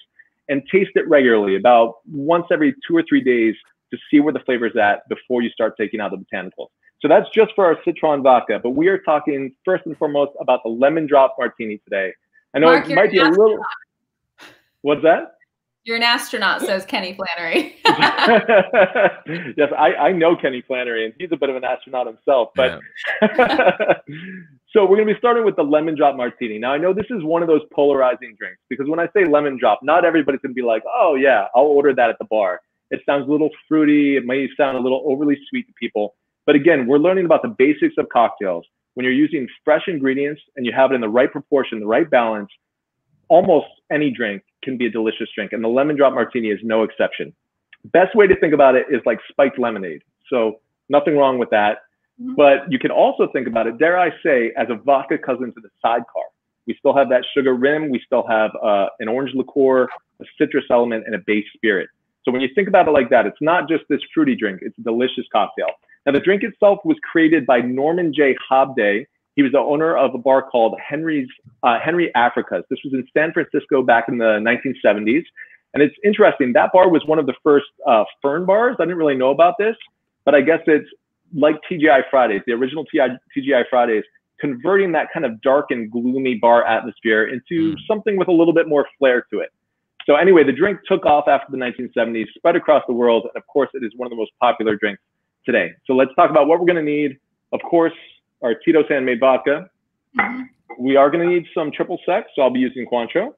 and taste it regularly, about once every two or three days, to see where the flavor is at before you start taking out the botanicals. So that's just for our citron vodka, but we are talking first and foremost about the lemon drop martini today. I know Mark, it might be a little. What's that? You're an astronaut, says Kenny Flannery. yes, I, I know Kenny Flannery, and he's a bit of an astronaut himself. But yeah. so we're going to be starting with the lemon drop martini. Now, I know this is one of those polarizing drinks because when I say lemon drop, not everybody's going to be like, oh, yeah, I'll order that at the bar. It sounds a little fruity. It may sound a little overly sweet to people. But again, we're learning about the basics of cocktails. When you're using fresh ingredients and you have it in the right proportion, the right balance, almost any drink can be a delicious drink, and the lemon drop martini is no exception. Best way to think about it is like spiked lemonade. So nothing wrong with that. Mm-hmm. But you can also think about it, dare I say, as a vodka cousin to the sidecar. We still have that sugar rim. We still have uh, an orange liqueur, a citrus element, and a base spirit. So when you think about it like that, it's not just this fruity drink. It's a delicious cocktail. Now the drink itself was created by Norman J. Hobday he was the owner of a bar called Henry's uh, Henry Africa's. This was in San Francisco back in the 1970s. And it's interesting. That bar was one of the first uh, Fern bars. I didn't really know about this, but I guess it's like TGI Fridays, the original TGI Fridays, converting that kind of dark and gloomy bar atmosphere into mm. something with a little bit more flair to it. So anyway, the drink took off after the 1970s, spread across the world, and of course, it is one of the most popular drinks today. So let's talk about what we're going to need. Of course, our Tito's handmade vodka. Mm-hmm. We are going to need some triple sec, so I'll be using Cointreau.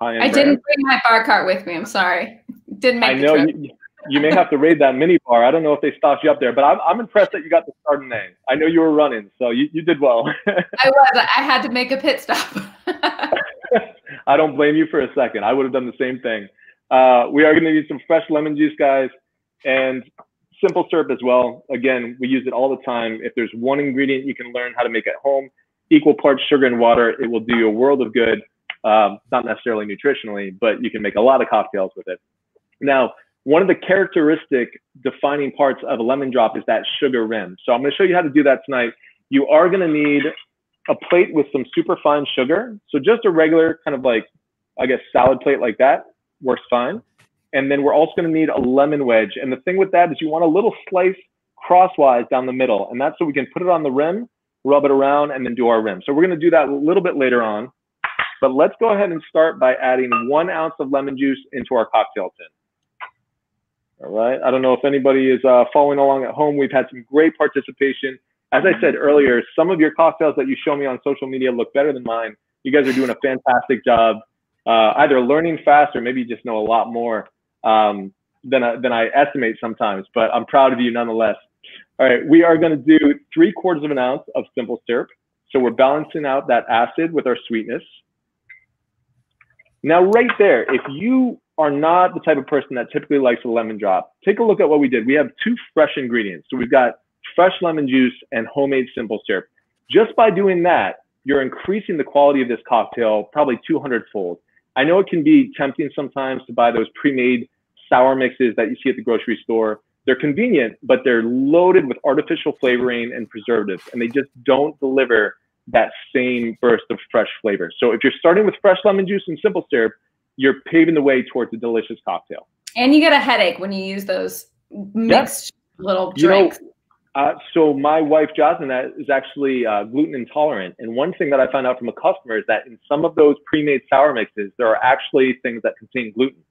I brand. didn't bring my bar cart with me. I'm sorry. Didn't make. I know you, you, may have to raid that mini bar. I don't know if they stopped you up there, but I'm, I'm impressed that you got the Chardonnay. I know you were running, so you, you did well. I was. I had to make a pit stop. I don't blame you for a second. I would have done the same thing. Uh, we are going to need some fresh lemon juice, guys, and simple syrup as well. Again, we use it all the time. If there's one ingredient you can learn how to make at home, equal parts sugar and water, it will do you a world of good. Um, not necessarily nutritionally, but you can make a lot of cocktails with it. Now, one of the characteristic defining parts of a lemon drop is that sugar rim. So I'm going to show you how to do that tonight. You are going to need a plate with some super fine sugar. So just a regular kind of like, I guess, salad plate like that works fine. And then we're also going to need a lemon wedge. And the thing with that is you want a little slice crosswise down the middle. And that's so we can put it on the rim, rub it around, and then do our rim. So we're going to do that a little bit later on. But let's go ahead and start by adding one ounce of lemon juice into our cocktail tin. All right. I don't know if anybody is uh, following along at home. We've had some great participation. As I said earlier, some of your cocktails that you show me on social media look better than mine. You guys are doing a fantastic job, uh, either learning fast or maybe you just know a lot more um, than, I, than I estimate sometimes, but I'm proud of you nonetheless. All right, we are going to do three quarters of an ounce of simple syrup. So we're balancing out that acid with our sweetness. Now, right there, if you are not the type of person that typically likes a lemon drop, take a look at what we did. We have two fresh ingredients. So we've got fresh lemon juice and homemade simple syrup. Just by doing that, you're increasing the quality of this cocktail probably 200 fold. I know it can be tempting sometimes to buy those pre-made sour mixes that you see at the grocery store. They're convenient, but they're loaded with artificial flavoring and preservatives, and they just don't deliver that same burst of fresh flavor. So if you're starting with fresh lemon juice and simple syrup, you're paving the way towards a delicious cocktail. And you get a headache when you use those mixed yeah. little drinks. You know, uh, so my wife Jasmine is actually uh, gluten intolerant, and one thing that I found out from a customer is that in some of those pre-made sour mixes, there are actually things that contain gluten.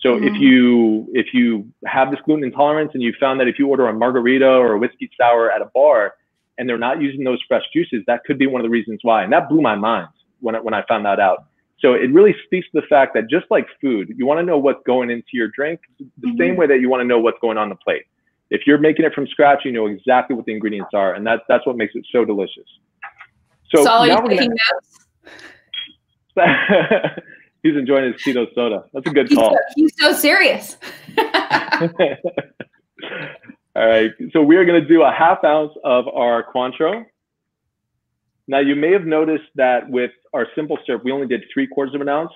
So mm-hmm. if you if you have this gluten intolerance and you found that if you order a margarita or a whiskey sour at a bar and they're not using those fresh juices, that could be one of the reasons why. And that blew my mind when I, when I found that out. So it really speaks to the fact that just like food, you want to know what's going into your drink the mm-hmm. same way that you want to know what's going on the plate. If you're making it from scratch, you know exactly what the ingredients are, and that's that's what makes it so delicious. So now we're gonna, he's enjoying his keto soda. That's a good call. So, he's so serious. All right, so we are going to do a half ounce of our Cointreau. Now you may have noticed that with our simple syrup, we only did three quarters of an ounce.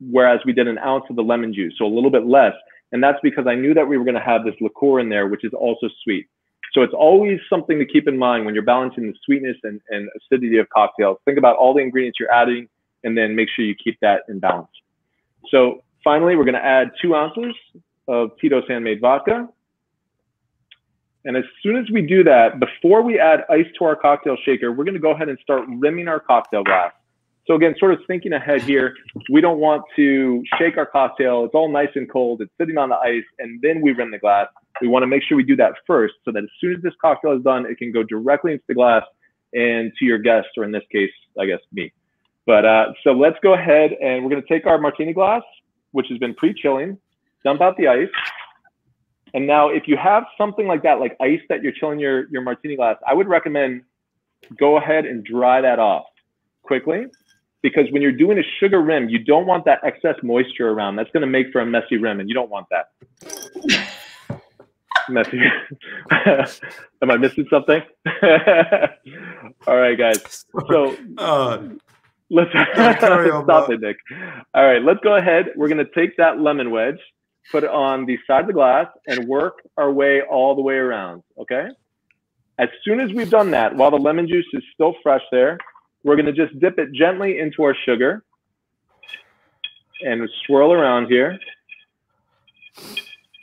whereas we did an ounce of the lemon juice, so a little bit less. And that's because I knew that we were going to have this liqueur in there, which is also sweet. So it's always something to keep in mind when you're balancing the sweetness and, and acidity of cocktails. Think about all the ingredients you're adding and then make sure you keep that in balance. So finally, we're going to add two ounces of Tito's handmade vodka. And as soon as we do that, before we add ice to our cocktail shaker, we're going to go ahead and start rimming our cocktail glass. So again, sort of thinking ahead here, we don't want to shake our cocktail. It's all nice and cold. It's sitting on the ice, and then we rim the glass. We want to make sure we do that first so that as soon as this cocktail is done, it can go directly into the glass and to your guest, or in this case, I guess me. But uh, so let's go ahead and we're going to take our martini glass, which has been pre-chilling, dump out the ice. And now if you have something like that, like ice that you're chilling your, your martini glass, I would recommend go ahead and dry that off quickly because when you're doing a sugar rim, you don't want that excess moisture around. That's going to make for a messy rim, and you don't want that. messy. Am I missing something? All right, guys. So uh, let's stop it, Nick. All right, let's go ahead. We're going to take that lemon wedge, put it on the side of the glass, and work our way all the way around. Okay. As soon as we've done that, while the lemon juice is still fresh there, we're going to just dip it gently into our sugar and swirl around here.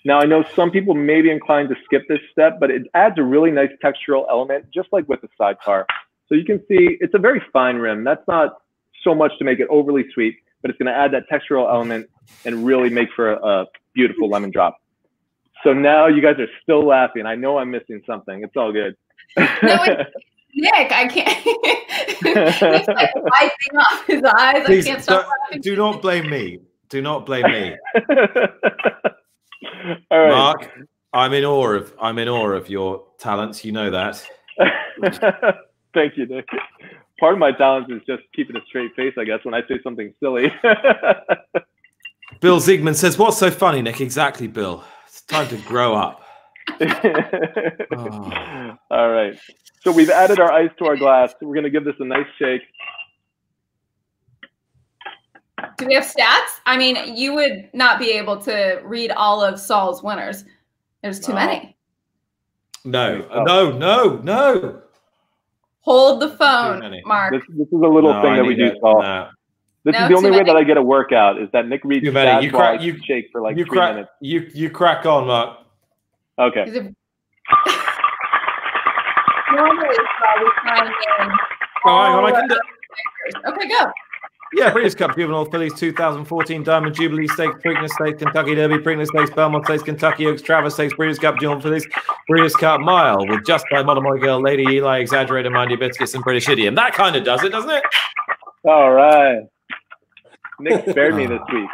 Now, I know some people may be inclined to skip this step, but it adds a really nice textural element, just like with the sidecar. So you can see it's a very fine rim. That's not so much to make it overly sweet, but it's going to add that textural element and really make for a, a beautiful lemon drop. So now you guys are still laughing. I know I'm missing something. It's all good. no, Nick, I can't. He's like wiping off his eyes. Please, I can't stop laughing. Do not blame me. Do not blame me. All right. Mark, I'm in awe of I'm in awe of your talents. You know that. Thank you, Nick. Part of my talents is just keeping a straight face, I guess, when I say something silly. Bill Ziegman says, What's so funny, Nick? Exactly, Bill. It's time to grow up. Oh. All right. So we've added our ice to our glass. We're going to give this a nice shake. Do we have stats? I mean, you would not be able to read all of Sol's winners. There's too many. No, no, no, no. Hold the phone, Mark. This, this, is a little no, thing that we do, Sol. No. This no, is the only way many. that I get a workout is that Nick reads too many. You crack, you shake for like you three crack, minutes. You you crack on, Mark. Okay. normally probably trying in. Oh, hang on, I. Okay, go. Yeah, Breeders' Cup Juvenile Fillies 2014 Diamond Jubilee Stakes, Preakness Stakes, Kentucky Derby, Preakness Stakes, Belmont Stakes, Kentucky Oaks, Travers Stakes, Breeders' Cup Juvenile Fillies, Breeders' Cup Mile with Justify Monomoy Girl, Lady Eli, Exaggerator Mindy Biscuits, and British Idiom. That kind of does it, doesn't it? All right. Nick spared me this week.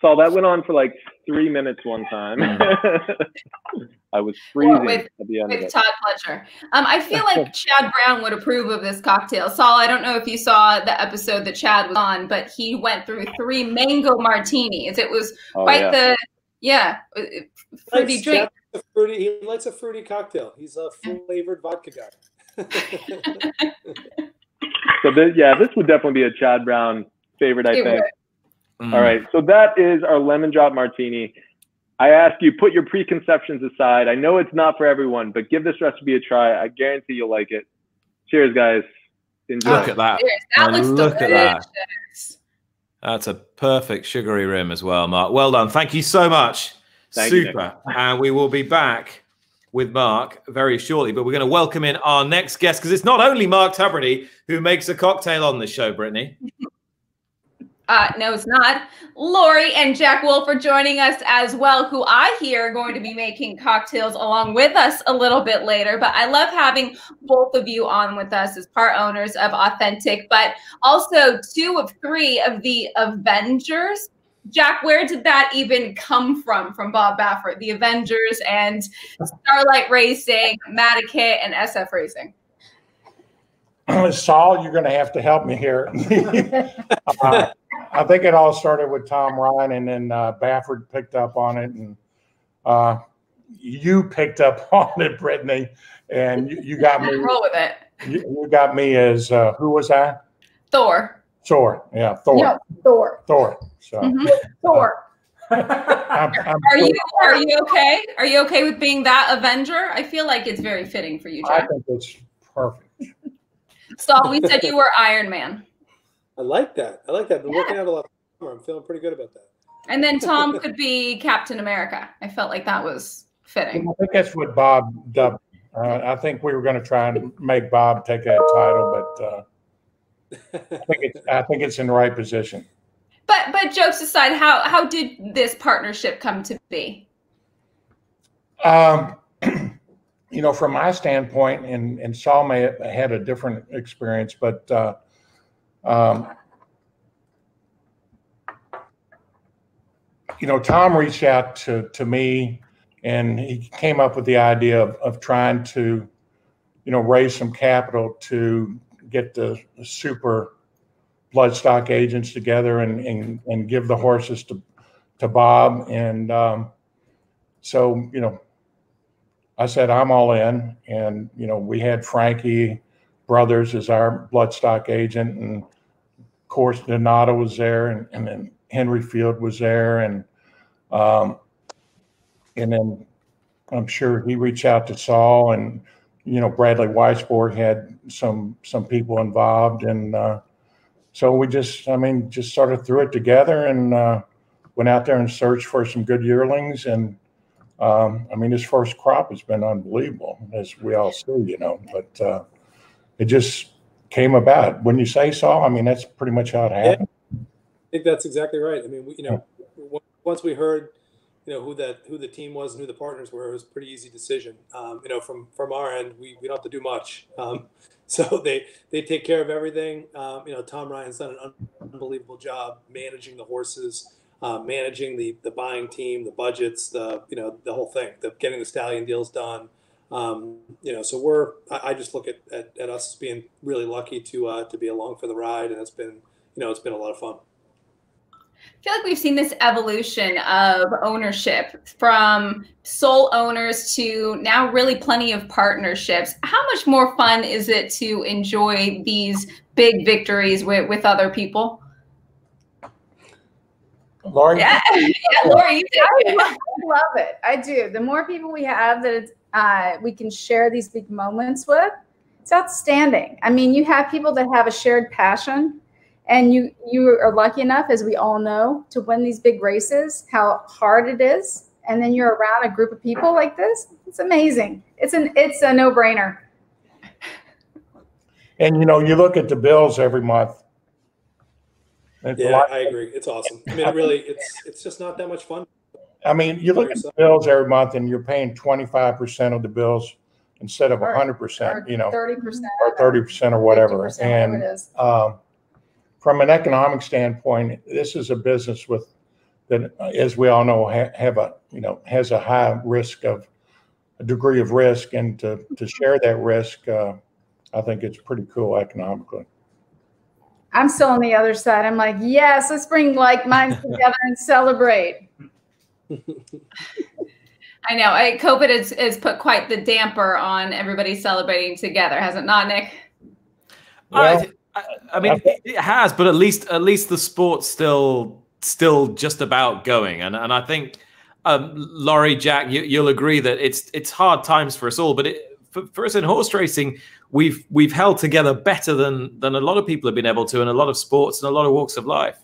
So that went on for like three minutes one time. I was freezing with, at the end with Todd Pletcher. Um, I feel like Chad Brown would approve of this cocktail. Sol, I don't know if you saw the episode that Chad was on, but he went through three mango martinis. It was oh, quite yeah. the yeah uh, fruity likes, drink. Fruity, he likes a fruity cocktail. He's a flavored vodka guy. so this, yeah, this would definitely be a Chad Brown favorite, I it think. Would. Mm. All right. So that is our lemon drop martini. I ask you, put your preconceptions aside. I know it's not for everyone, but give this recipe a try. I guarantee you'll like it. Cheers, guys. Enjoy. Look at that. That look delicious. at that. That's a perfect sugary rim as well, Mark. Well done. Thank you so much. Thank Super. and we will be back with Mark very shortly. But we're going to welcome in our next guest because it's not only Mark Tubridy who makes a cocktail on this show, Britney. Uh, no, it's not. Laurie and Jack Wolf are joining us as well, who I hear are going to be making cocktails along with us a little bit later. But I love having both of you on with us as part owners of Authentic, but also two of three of the Avengers. Jack, where did that even come from? From Bob Baffert, the Avengers and Starlight Racing, Madaket, and SF Racing. Sol, you're going to have to help me here. uh, I think it all started with Tom Ryan, and then uh, Baffert picked up on it, and uh, you picked up on it, Britney, and you, you got me. Roll with it. You, you got me as uh, who was I? Thor. Thor, yeah, Thor, No, Thor. Thor. So Mhm. Thor. I'm, I'm Are you are you okay? Are you okay with being that Avenger? I feel like it's very fitting for you, I think it's perfect. Sol, we said you were Iron Man. I like that. I like that. I've Been working out a lot. I'm feeling pretty good about that. And then Tom could be Captain America. I felt like that was fitting. I think that's what Bob dubbed. Uh, I think we were going to try and make Bob take that title, but uh, I think it's I think it's in the right position. But but jokes aside, how how did this partnership come to be? Um, you know, from my standpoint, and and Sol may have had a different experience, but uh, um, you know, Tom reached out to to me, and he came up with the idea of of trying to, you know, raise some capital to get the super bloodstock agents together and and, and give the horses to to Bob and. Um, so you know I said, I'm all in. And, you know, we had Frankie Brothers as our bloodstock agent. And course, Donato was there. And, and then Henry Field was there. And, um, and then I'm sure he reached out to Sol and, you know, Bradley Weisbord had some, some people involved. And, uh, so we just, I mean, just sort of threw it together and, uh, went out there and searched for some good yearlings and, um, I mean, his first crop has been unbelievable, as we all see, you know. But uh, it just came about. When you say so, I mean that's pretty much how it happened. I think that's exactly right. I mean, we, you know, w- once we heard, you know, who that who the team was and who the partners were, it was a pretty easy decision. Um, you know, from from our end, we, we don't have to do much. Um, so they they take care of everything. Um, you know, Tom Ryan's done an unbelievable job managing the horses uh, managing the the buying team, the budgets, the you know the whole thing, the getting the stallion deals done. Um, you know, so we're I, I just look at, at, at us as being really lucky to uh, to be along for the ride, and it's been you know it's been a lot of fun. I feel like we've seen this evolution of ownership from sole owners to now really plenty of partnerships. How much more fun is it to enjoy these big victories with, with other people? Laurie, Yeah, yeah Laurie, you I did. love, I love it. I do. The more people we have that it's, uh, we can share these big moments with, it's outstanding. I mean, you have people that have a shared passion, and you you are lucky enough, as we all know, to win these big races. How hard it is, and then you're around a group of people like this. It's amazing. It's an it's a no brainer. and you know, you look at the bills every month. It's Yeah, I agree. It's awesome. I mean, it really, it's it's just not that much fun. I mean, you look at the bills every month, and you're paying 25 percent of the bills instead of Or- 100 percent. You know, thirty percent or 30 percent or whatever. whatever And it is. um, from an economic standpoint, this is a business with that, uh, as we all know, ha- have a you know has a high risk of a degree of risk, and to to share that risk, uh, I think it's pretty cool economically. I'm still on the other side. I'm like, yes, let's bring like minds together and celebrate. I know. I, COVID has, has put quite the damper on everybody celebrating together, has it not, Nick? Well, I, I, I mean, it, it has, but at least at least the sport's still still just about going, and and I think um, Laurie, Jack, you, you'll agree that it's it's hard times for us all, but it, for, for us in horse racing, we've we've held together better than than a lot of people have been able to in a lot of sports and a lot of walks of life.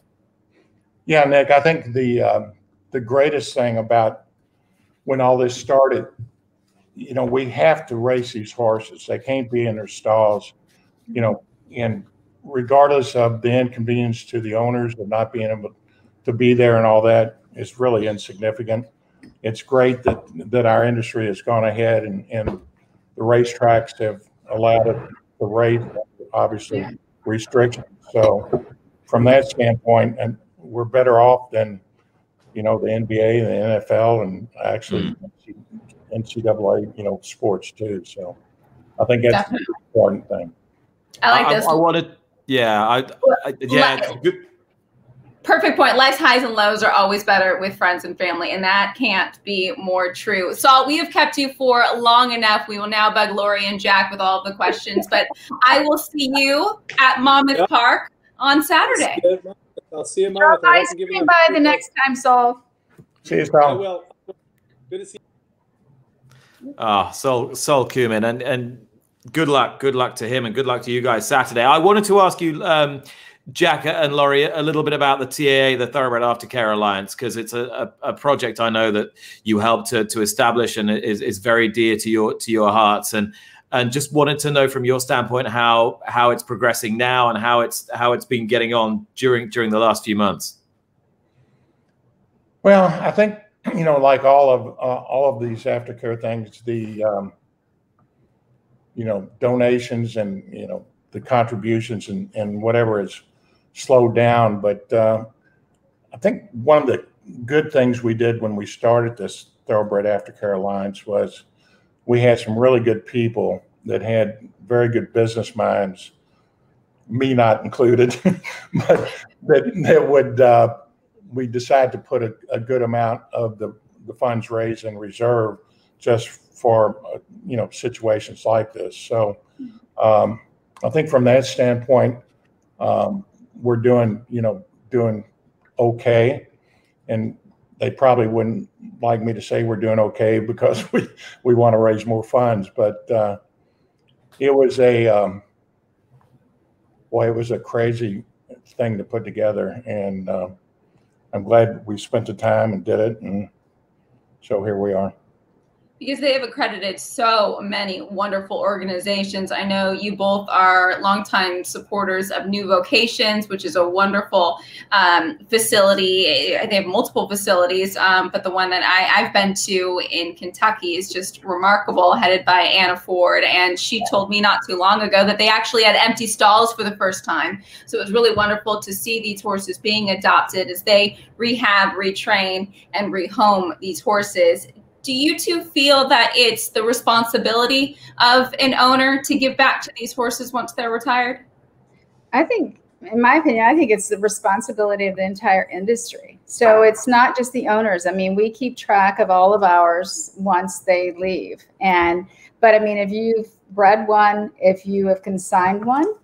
Yeah, Nick, I think the um, the greatest thing about when all this started, you know, we have to race these horses. They can't be in their stalls, you know, and regardless of the inconvenience to the owners of not being able to be there and all that is really insignificant. It's great that that our industry has gone ahead and, and the racetracks have allowed it to race, obviously restrictions. So from that standpoint, and we're better off than you know the NBA and the NFL and actually hmm. NCAA, you know, sports too. So I think that's Definitely. the important thing. I like I, this. I wanted, yeah, I, I yeah, it's good. Perfect point. Life's highs and lows are always better with friends and family, and that can't be more true. Sol, we have kept you for long enough. We will now bug Laurie and Jack with all the questions, but I will see you at Monmouth Yep. Park on Saturday. I'll see you, Mom. Ice cream by the next time, Sol. See you, Sol. I will. Good to see you. Ah, oh, Sol Sol Kumin, and and good luck, good luck to him, and good luck to you guys Saturday. I wanted to ask you, um, Jack and Laurie, a little bit about the TAA, the Thoroughbred Aftercare Alliance, because it's a, a, a, project I know that you helped to, to establish and is, is very dear to your to your hearts. And and just wanted to know from your standpoint how how it's progressing now and how it's how it's been getting on during during the last few months. Well, I think you know, like all of uh, all of these aftercare things, the um, you know donations and you know the contributions and and whatever is slowed down. But uh, I think one of the good things we did when we started this Thoroughbred Aftercare Alliance was we had some really good people that had very good business minds, me not included, but that, that would, uh, we decided to put a, a, good amount of the, the funds raised in reserve just for, uh, you know, situations like this. So um, I think from that standpoint, um, we're doing, you know, doing okay. And they probably wouldn't like me to say we're doing okay because we, we want to raise more funds. But uh, it was a, um, boy, it was a crazy thing to put together. And uh, I'm glad we spent the time and did it. And so here we are because they have accredited so many wonderful organizations. I know you both are longtime supporters of New Vocations, which is a wonderful um, facility. They have multiple facilities, um, but the one that I, I've been to in Kentucky is just remarkable, headed by Anna Ford. And she told me not too long ago that they actually had empty stalls for the first time. So it was really wonderful to see these horses being adopted as they rehab, retrain, and rehome these horses do you two feel that it's the responsibility of an owner to give back to these horses once they're retired? I think, in my opinion, I think it's the responsibility of the entire industry. So it's not just the owners. I mean, we keep track of all of ours once they leave. And, but I mean, if you've bred one, if you have consigned one,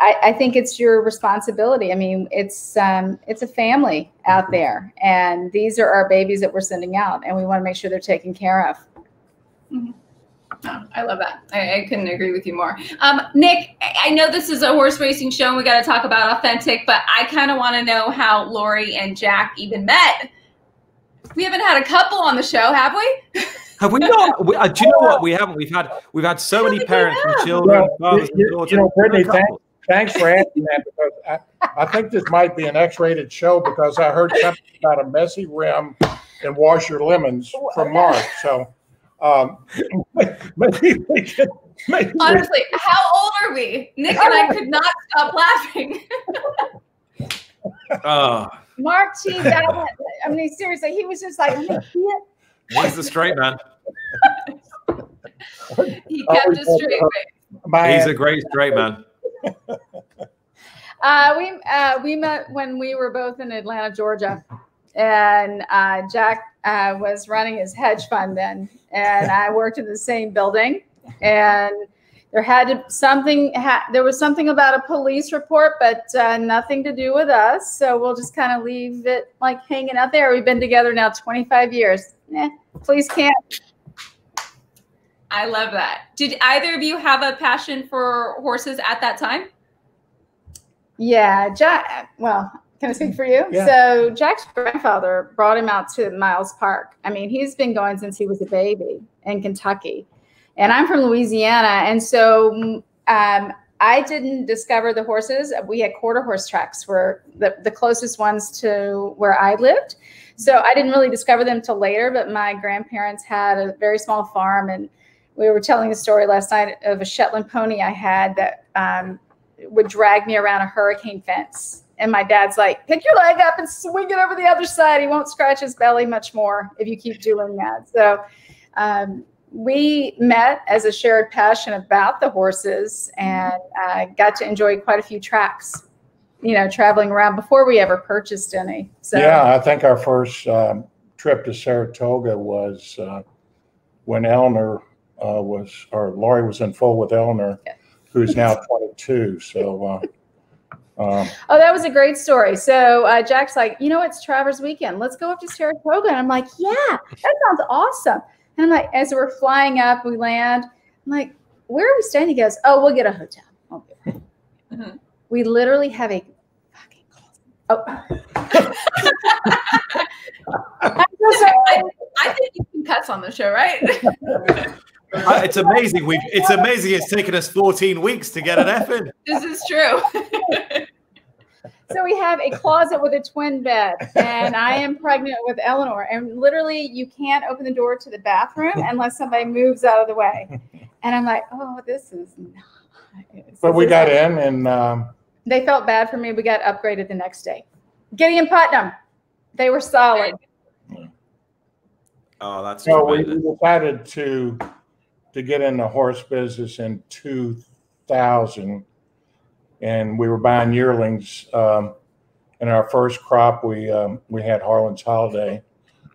I, I, think it's your responsibility. I mean, it's um, it's a family out there, and these are our babies that we're sending out, and we want to make sure they're taken care of. Mm-hmm. Oh, I love that. I, I, couldn't agree with you more. Um, Nick, I know this is a horse racing show, and we got to talk about authentic, but I kind of want to know how Laurie and Jack even met. We haven't had a couple on the show, have we? Have we not? We, uh, do you know what? We haven't. We've had we've had so many parents and children, well, fathers you, and daughters. You know, Britney, thank, Thanks for asking that because I, I think this might be an X-rated show because I heard something about a messy rim and wash your lemons from Mark. So um, maybe we can. Maybe Honestly, we how old are we? Nick and I could not stop laughing. oh. Mark teased out. I mean, seriously, he was just like, He's the straight man. he kept a straight face. He's a great straight man. Uh, we uh, we met when we were both in Atlanta, Georgia, and uh, Jack uh, was running his hedge fund then, and I worked in the same building, and there had to something ha- there was something about a police report, but uh, nothing to do with us. So we'll just kind of leave it like hanging out there. We've been together now 25 years. Eh, please can't I love that. Did either of you have a passion for horses at that time? Yeah, Jack. Well, can I speak for you? Yeah. So Jack's grandfather brought him out to Miles Park. I mean, he's been going since he was a baby in Kentucky, and I'm from Louisiana, and so um, I didn't discover the horses. We had quarter horse tracks, were the, the closest ones to where I lived. So I didn't really discover them till later. But my grandparents had a very small farm, and we were telling a story last night of a Shetland pony I had that um, would drag me around a hurricane fence. And my dad's like, pick your leg up and swing it over the other side. He won't scratch his belly much more if you keep doing that. So um, we met as a shared passion about the horses and uh, got to enjoy quite a few tracks, you know, traveling around before we ever purchased any. So yeah, I think our first um, trip to Saratoga was uh, when Eleanor uh, was, or Laurie was in full with Eleanor, yeah. who's now 22. So uh, Um, Oh, that was a great story. So uh, Jack's like, you know, it's Travers weekend. Let's go up to Saratoga. And I'm like, yeah, that sounds awesome. And I'm like, as we're flying up, we land. I'm like, where are we staying? He goes, oh, we'll get a hotel. Okay. Mhm. We literally have a fucking closet. Oh. I'm so. I, I think you can cuss on the show, right? Uh, it's amazing. We've it's amazing. It's taken us 14 weeks to get an F in. this is true. So we have a closet with a twin bed, and I am pregnant with Eleanor. And literally, you can't open the door to the bathroom unless somebody moves out of the way. And I'm like, oh, this is nice. but we got is- in and um, They felt bad for me. We got upgraded the next day. Gideon Putnam, they were solid. Oh, that's so we tremendous. we decided to to get in the horse business in 2000, and we were buying yearlings. Um, in our first crop, we um, we had Harlan's Holiday,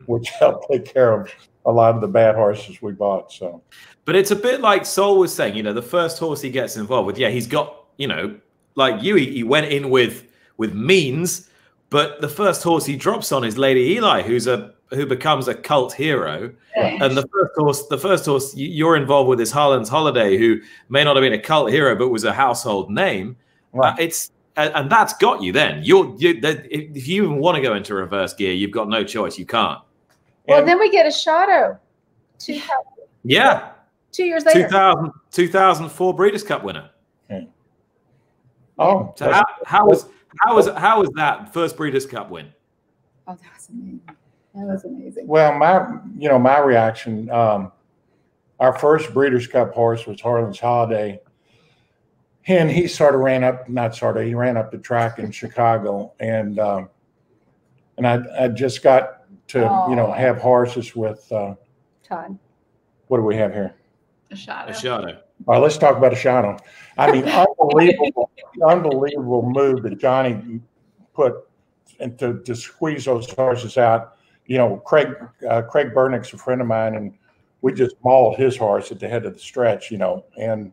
which helped take care of a lot of the bad horses we bought. So But it's a bit like Sol was saying, you know, the first horse he gets involved with, yeah, he's got, you know, like you, he, he went in with with means, but the first horse he drops on is Lady Eli, who's a who becomes a cult hero. And the first horse, the first horse you're involved with is Harlan's Holiday, who may not have been a cult hero, but was a household name. Uh, it's and, and that's got you. Then you're you. If you even want to go into reverse gear, you've got no choice. You can't. Well, And- then we get Ashado two, Yeah, two years later. 2000, 2004 Breeders' Cup winner. oh, So how, how was how was how was that first Breeders' Cup win? Oh, that was amazing. That was amazing. Well, my you know my reaction. Um, our first Breeders' Cup horse was Harlan's Holiday, and he sort of ran up, not sort of, he ran up the track in Chicago, and um, and I I just got to you know have horses with uh, Todd. what do we have here? A shot. Ashado. All right, let's talk about Ashado. I mean, unbelievable, unbelievable move that Johnny put and to, to squeeze those horses out. You know, Craig uh, Craig Bernick's a friend of mine, and we just mauled his horse at the head of the stretch. You know, and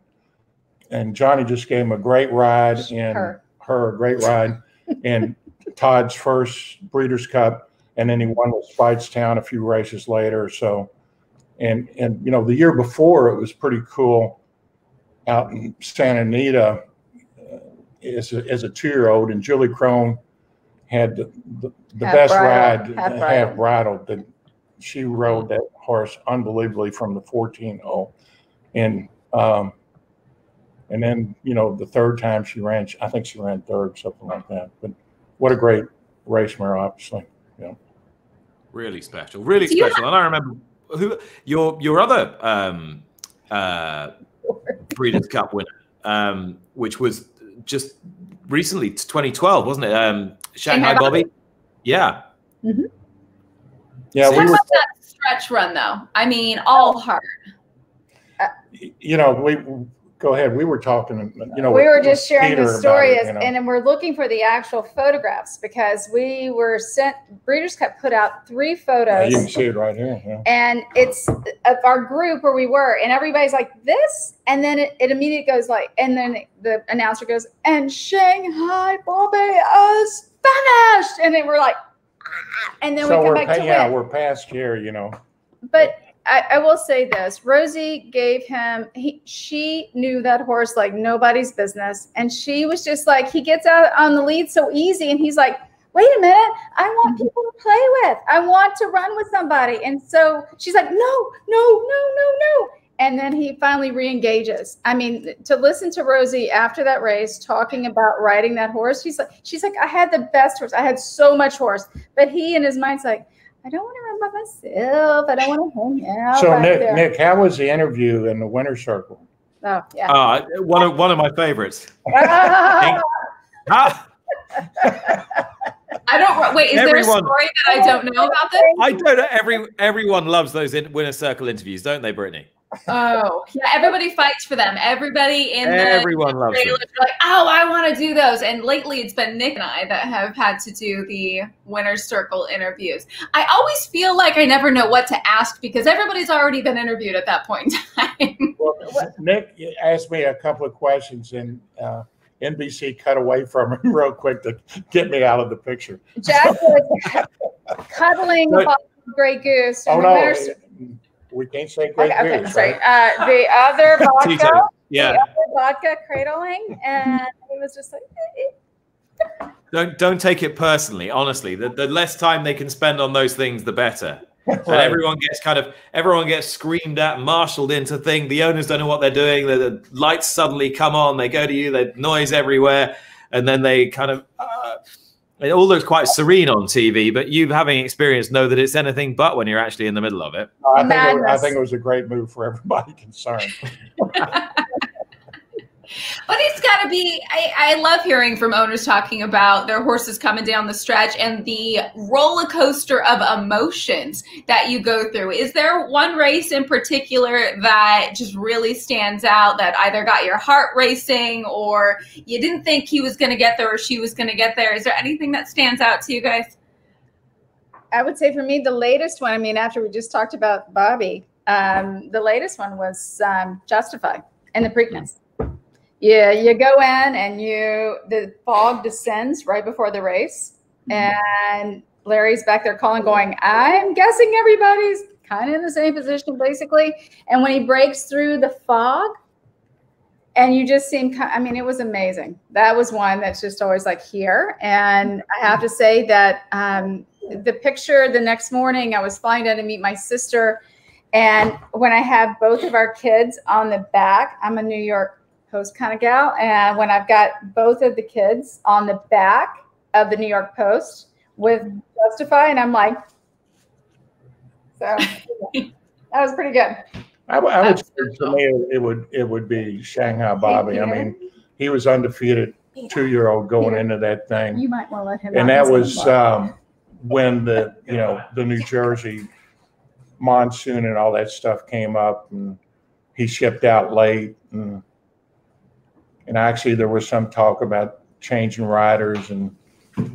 and Johnny just gave him a great ride and Her. her a great ride, and Todd's first Breeders' Cup, and then he won with Speightstown a few races later. So, and and you know, the year before it was pretty cool out in Santa Anita uh, as a, as a two year old, and Julie Krone had the, the, the best bridle, ride, half half, bridle. bridle. That she rode that horse unbelievably from the 14 0. And, um, and then, you know, the third time she ran, I think she ran third, something like that. But what a great race mare, obviously. Yeah. Really special. Really Do you special. And I remember who your your other um, uh, Breeders' Cup winner, um, which was just recently, 2012, wasn't it? Um, Shanghai Shanghai Bobby. Yeah. Yeah, Talk we were, about that stretch run, though. I mean, all hard. you know, we go ahead. We were talking, you know, we were just sharing Peter the story, it, you know. and then we're looking for the actual photographs because we were sent. Breeders' Cup put out three Yeah, photos. you can see it right here. Yeah. and it's of our group where we were and everybody's like this and then it, it immediately goes like and then the announcer goes and shanghai bobby is finished and then we're like "Ah," and then so we come back pa- to yeah, win we're past here, you know. but I, I will say this. Rosie gave him he, she knew that horse like nobody's business. And she was just like he gets out on the lead so easy and he's like wait a minute. I want people to play with. I want to run with somebody. And so she's like no no no no no. And then he finally re-engages. I mean to listen to rosie after that race talking about riding that horse she's like she's like i had the best horse. I had so much horse. But he in his mind's like i don't want to by myself i don't want to hang out So back Nick, there." Nick, how was the interview in the winner's circle? oh yeah Uh, one of one of my favorites. Ah, I don't. Wait, is there a story that I don't know about this? I don't know. Every everyone loves those in, winner circle interviews, don't they, Britney? Oh, yeah. Everybody fights for them. Everybody in the Everyone loves them. trailers are like, oh, I want to do those. And lately, it's been Nick and I that have had to do the winner's circle interviews. I always feel like I never know what to ask because everybody's already been interviewed at that point in time. Well, Nick asked me a couple of questions, and uh, NBC cut away from him real quick to get me out of the picture. Jack was cuddling But- a Grey Goose. Oh no, winner's- we can't say great Okay, okay, news, sorry. right? Uh, the other vodka, Yeah. the other vodka cradling, and he was just like, Don't don't take it personally. Honestly, the, the less time they can spend on those things, the better. And everyone gets kind of everyone gets screamed at, marshaled into thing. The owners don't know what they're doing. The, the lights suddenly come on. They go to you. There's noise everywhere, and then they kind of. Uh, it all looks quite serene on TV, but you, having experience, know that it's anything but when you're actually in the middle of it. No, I think it, I think it was a great move for everybody concerned. But it's got to be. I, I love hearing from owners talking about their horses coming down the stretch and the roller coaster of emotions that you go through. Is there one race in particular that just really stands out that either got your heart racing or you didn't think he was going to get there or she was going to get there? Is there anything that stands out to you guys? I would say for me, the latest one, I mean, after we just talked about Bobby, um, the latest one was um, Justify and the Preakness. Yeah, you go in and you, the fog descends right before the race. And Larry's back there calling, going, I'm guessing everybody's kind of in the same position, basically. And when he breaks through the fog, and you just seem, I mean, it was amazing. That was one that's just always like here. And I have to say that um, the picture the next morning, I was flying down to meet my sister. And when I have both of our kids on the back, I'm a New York Post kind of gal. And when I've got both of the kids on the back of the New York Post with Justify, and I'm like, so that was pretty good. I, w- I would say Absolutely. for me, it, it would it would be Shanghai Bobby. I mean, he was undefeated two year old going into that thing. You might want to let him. and that was um, when the you know the New Jersey monsoon and all that stuff came up, and he shipped out late, and and actually there was some talk about changing riders, and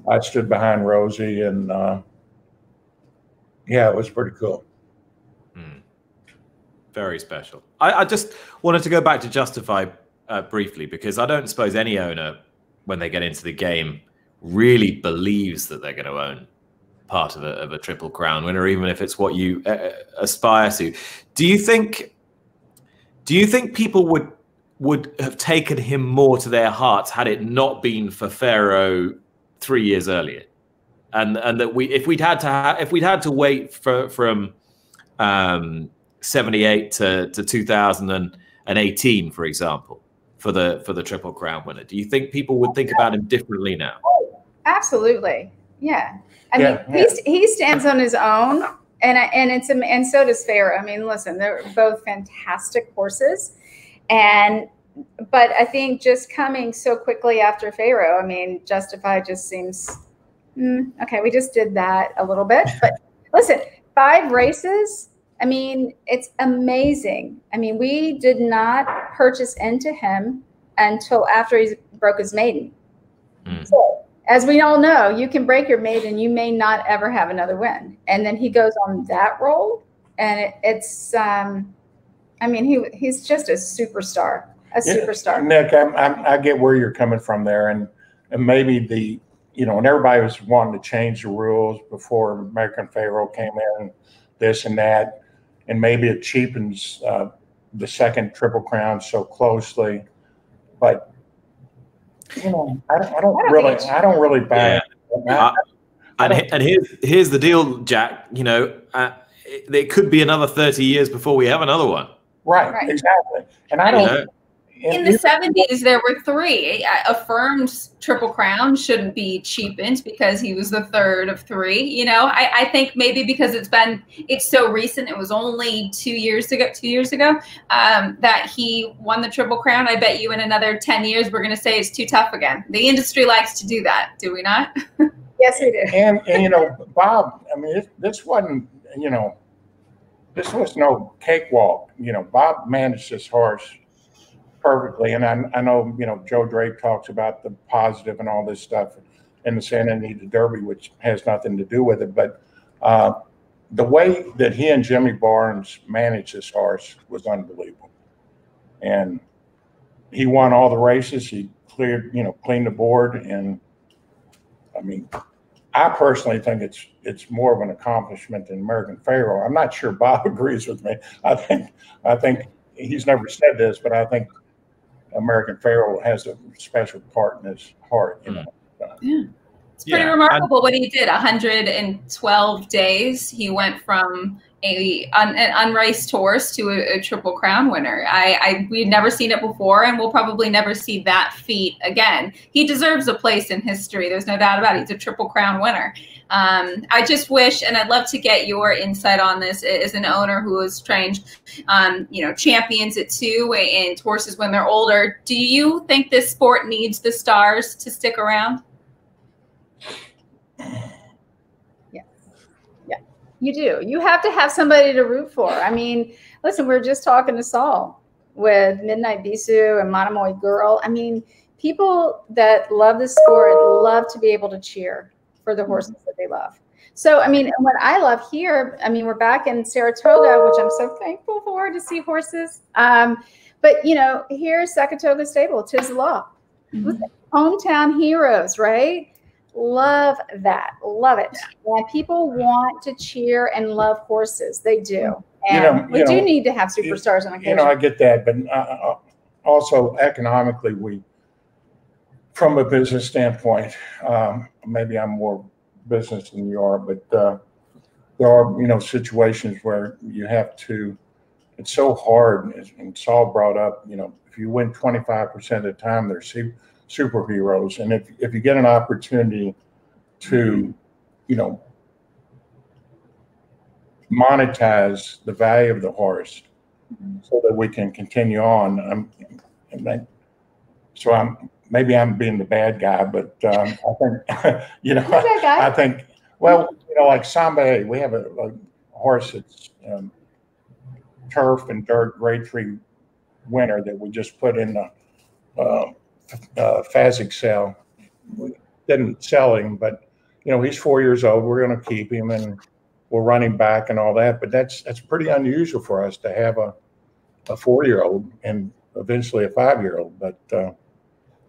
I stood behind Rosie, and uh, yeah, it was pretty cool. Hmm. Very special. I, I just wanted to go back to Justify uh, briefly because I don't suppose any owner, when they get into the game, really believes that they're going to own part of a, of a triple crown winner, even if it's what you uh, aspire to. Do you think? Do you think people would would have taken him more to their hearts had it not been for Pharoah three years earlier? And and that we if we'd had to ha- if we'd had to wait for from um, 78 to, to 2018, for example, for the for the Triple Crown winner. Do you think people would think about him differently now? Absolutely. Yeah. I Yeah, mean, he's, he stands on his own, and I, and it's and so does Pharoah. I mean, listen, they're both fantastic horses, and but I think just coming so quickly after Pharoah, I mean, Justify just seems mm, okay. We just did that a little bit, but listen, five races. I mean, it's amazing. I mean, we did not purchase into him until after he broke his maiden. Mm. So, as we all know, you can break your maiden, you may not ever have another win. And then he goes on that roll, and it, it's, um, I mean, he he's just a superstar, a Yeah, superstar. Nick, I'm, I'm, I get where you're coming from there, and and maybe the you know, and everybody was wanting to change the rules before American Pharoah came in, this and that, and maybe it cheapens uh, the second Triple Crown so closely, but you know, I don't, I don't I don't really, I don't really buy Yeah. it. I- And and here's here's the deal, Jack. You know, uh, it, it could be another 30 years before we have another one. Right, Right. exactly, and I You don't. know? In the 70s, there were three. Uh, Affirmed Triple Crown shouldn't be cheapened because he was the third of three. You know, I, I think maybe because it's been, it's so recent, it was only two years ago, two years ago, um, that he won the Triple Crown. I bet you in another 10 years, we're going to say it's too tough again. The industry likes to do that, do we not? Yes, we do. and and you know, Bob. I mean, this, this wasn't you know, this was no cakewalk. You know, Bob managed this horse perfectly, and I, I know you know Joe Drape talks about the positive and all this stuff in the Santa Anita Derby, which has nothing to do with it, but. Uh, the way that he and Jimmy Barnes managed this horse was unbelievable, and he won all the races. He cleared, you know, cleaned the board. And I mean, I personally think it's it's more of an accomplishment than American Pharoah. I'm not sure Bob agrees with me. I think I think he's never said this, but I think American Pharoah has a special part in his heart. You hmm. know. Yeah. It's pretty yeah. remarkable what he did. 112 days. He went from a un, an unraced horse to a, a, triple crown winner. I, I we've never seen it before, and we'll probably never see that feat again. He deserves a place in history. There's no doubt about it. He's a triple crown winner. Um, I just wish, and I'd love to get your insight on this as an owner who has trained, um, you know, champions at two and horses when they're older. Do you think this sport needs the stars to stick around? You do. You have to have somebody to root for. I mean, listen, we are just talking to Sol with Midnight Bisou and Monomoy Girl. I mean, people that love the sport love to be able to cheer for the horses that they love. So, I mean, what I love here, I mean, we're back in Saratoga, which I'm so thankful for to see horses. Um, but, you know, here's Sackatoga Stable, Tiz Law. Mm-hmm. Hometown heroes, right? Love that. Love it. And people want to cheer and love horses. They do. And you know, we do know, need to have superstars on occasion. You know, I get that. But uh, uh, also economically, we, from a business standpoint, um, maybe I'm more business than you are, but uh, there are, you know, situations where you have to, it's so hard. And Sol brought up, you know, if you win 25% of the time, there's superheroes. And if, if you get an opportunity to, you know, monetize the value of the horse so that we can continue on. I'm, I'm so I'm maybe I'm being the bad guy, but um, I think you know I, I, think well you know like Samba, we have a, a horse that's um, turf and dirt grade three winner that we just put in the uh, uh, Fasig sale. We didn't sell him, but you know he's four years old. We're going to keep him, and we'll run him back and all that. But that's that's pretty unusual for us to have a a four year old and eventually a five year old. But uh,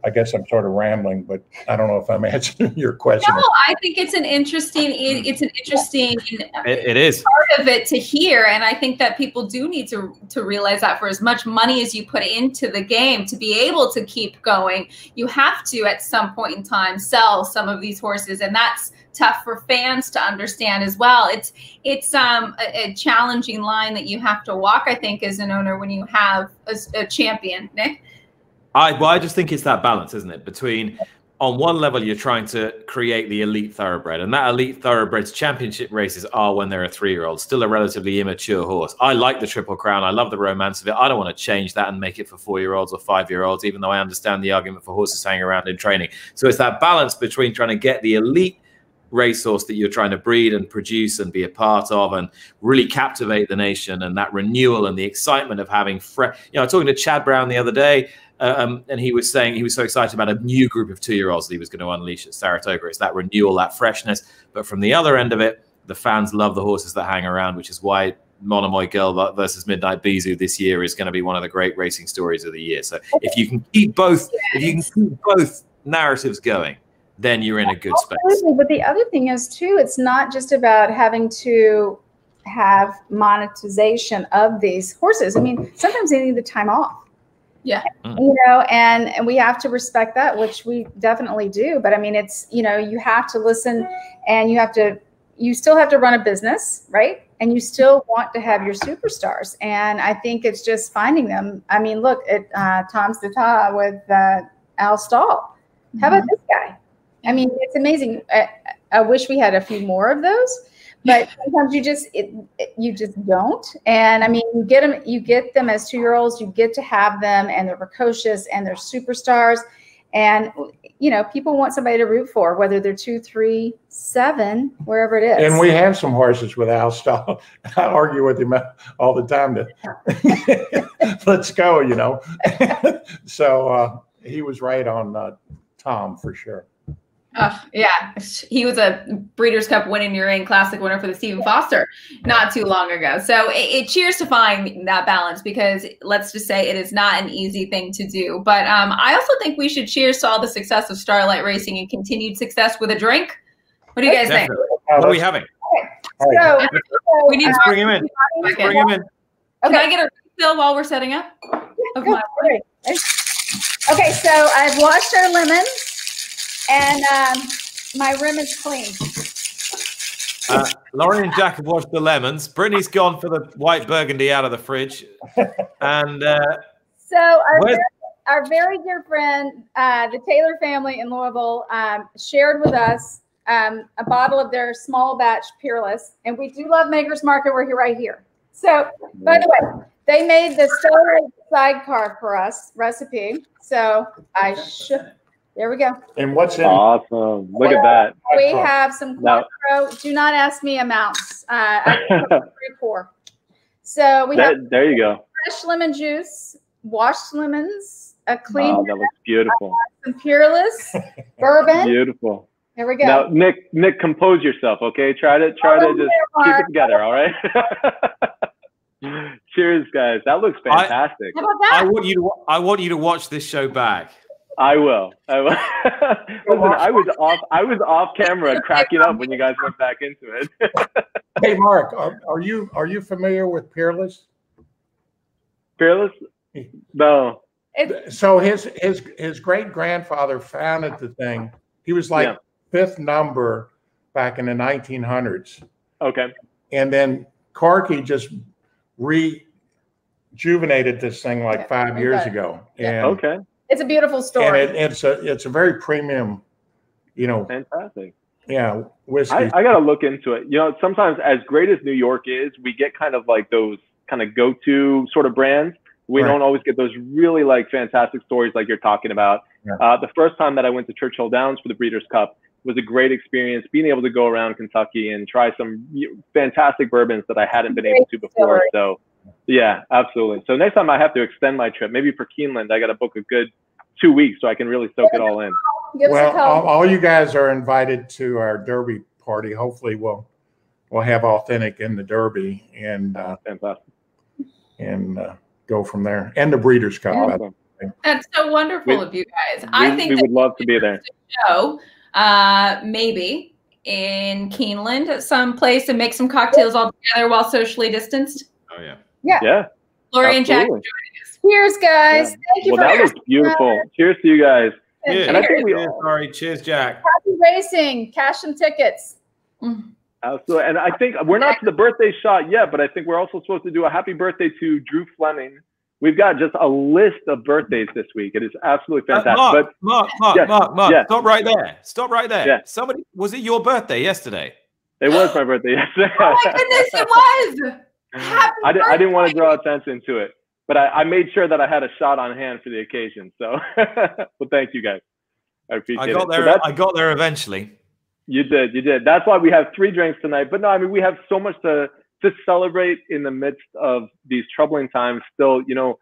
I guess I'm sort of rambling, but I don't know if I'm answering your question. No, I think it's an interesting. It's an interesting. It, it is part of it to hear, and I think that people do need to to realize that for as much money as you put into the game to be able to keep going, you have to at some point in time sell some of these horses, and that's tough for fans to understand as well. It's it's um, a, a, challenging line that you have to walk. I think as an owner when you have a, a champion, Nick. I well, I just think it's that balance, isn't it? Between on one level, you're trying to create the elite thoroughbred, and that elite thoroughbred's championship races are when they're a three-year-old, still a relatively immature horse. I like the Triple Crown. I love the romance of it. I don't want to change that and make it for four-year-olds or five-year-olds, even though I understand the argument for horses hanging around in training. So it's that balance between trying to get the elite racehorse that you're trying to breed and produce and be a part of and really captivate the nation and that renewal and the excitement of having fresh you know talking to chad brown the other day um, and he was saying he was so excited about a new group of two-year-olds that he was going to unleash at Saratoga. It's that renewal, that freshness. But from the other end of it, the fans love the horses that hang around, which is why Monomoy Girl versus Midnight Bisou this year is going to be one of the great racing stories of the year. So if you can keep both, if you can keep both narratives going, then you're in a good space. But the other thing is too, it's not just about having to have monetization of these horses. I mean, sometimes they need the time off yeah. Mm. You know, and and we have to respect that, which we definitely do. But I mean, it's you know, you have to listen, and you have to, you still have to run a business, right? And you still want to have your superstars. And I think it's just finding them. I mean, look at uh, Tom's d'Etat with uh, Al Stall. How about mm-hmm. this guy? I mean, it's amazing. I, I wish we had a few more of those but sometimes you just it, you just don't. And i mean you get them you get them as two year olds you get to have them and they're precocious and they're superstars. And you know people want somebody to root for whether they're two three seven wherever it is. And we have some horses with al stall i argue with him all the time to let's go you know. So uh, he was right on uh, tom for sure Oh, yeah, he was a Breeders' Cup winning Urane Classic winner for the Stephen Foster not too long ago. So it, it, cheers to find that balance because let's just say it is not an easy thing to do. But um, I also think we should cheers to all the success of Starlight Racing and continued success with a drink. What do you guys Definitely. think? What are we having? Okay. So, so, we need to bring him in. Let's bring him in. Okay. Can I get a refill while we're setting up? Of my okay, so I've washed our lemons and um, my rim is clean. Uh, Laurie and Jack have washed the lemons. Brittany's gone for the white burgundy out of the fridge. And uh, so our very, our very dear friend, uh, the Taylor family in Louisville, um, shared with us um, a bottle of their small batch Peerless. And we do love Maker's Market. We're here right here. So, by the way, they made the sidecar for us recipe. So I should there we go. And what's in? Awesome. Look at that. We have some Cointreau. Do not ask me amounts. Uh, very poor. So we that, have. There you go. Fresh lemon juice, washed lemons, a clean. Oh, that looks beautiful. Some peerless bourbon. Beautiful. There we go. Now, Nick, Nick, compose yourself, okay? Try to try oh, to just keep it together, all right? Cheers, guys. That looks fantastic. I, How about that? I want you to I want you to watch this show back. I will. I will. Listen, I was off. I was off camera cracking up when you guys went back into it. hey, Mark, are, are, you are you familiar with Peerless? Peerless? No. So his his his great grandfather founded the thing. He was like yeah. fifth number back in the 1900s. Okay. And then Corky just rejuvenated this thing like yeah, five years ago. And okay it's a beautiful story. And it, it's a it's a very premium, you know. Fantastic. Yeah, whiskey. I, I got to look into it. You know, sometimes as great as New York is, we get kind of like those kind of go-to sort of brands. We right. don't always get those really like fantastic stories like you're talking about. Yeah. Uh, the first time that I went to Churchill Downs for the Breeders' Cup was a great experience. Being able to go around Kentucky and try some fantastic bourbons that I hadn't been able to before. So yeah, absolutely. So next time I have to extend my trip, maybe for Keeneland, I got to book a good two weeks so I can really soak it all in. well, all, all, you guys are invited to our Derby party. Hopefully, we'll we'll have authentic in the Derby and uh, fantastic and uh, go from there. And the Breeders' Cup. Awesome. That's so wonderful we, of you guys. We, I think we would love to be there. Show, uh, maybe in Keeneland, at some place and make some cocktails all together while socially distanced. Oh yeah. Yeah. Yeah. Laurie and Jack Cheers, guys. Yeah. Thank you well, that was beautiful. Cheers to you guys. Yeah. And I think we all sorry. Cheers, Jack. Happy racing. Cash some tickets. Mm. Absolutely. And I think we're not to the birthday shot yet, but I think we're also supposed to do a happy birthday to Drew Fleming. We've got just a list of birthdays this week. It is absolutely fantastic. Uh, Mark, but, Mark, Mark, yes, Mark, Mark, yes. stop right there. Stop right there. Yeah. Somebody, was it your birthday yesterday? It was my birthday yesterday. oh my goodness, it was. I, did, I didn't want to draw attention to it, but I, I, made sure that I had a shot on hand for the occasion. So, well, thank you guys. I appreciate I got it. there. So I got there eventually. You did. You did. That's why we have three drinks tonight. But no, I mean we have so much to to celebrate in the midst of these troubling times. Still, you know,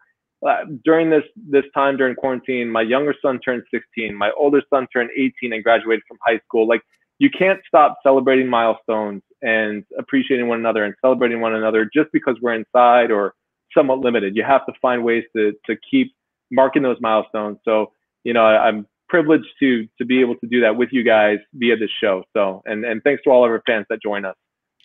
uh, during this this time during quarantine, my younger son turned 16. My older son turned 18 and graduated from high school. Like you can't stop celebrating milestones and appreciating one another and celebrating one another just because we're inside or somewhat limited. You have to find ways to to keep marking those milestones. So, you know, I, am privileged to to be able to do that with you guys via this show. So, and and thanks to all of our fans that join us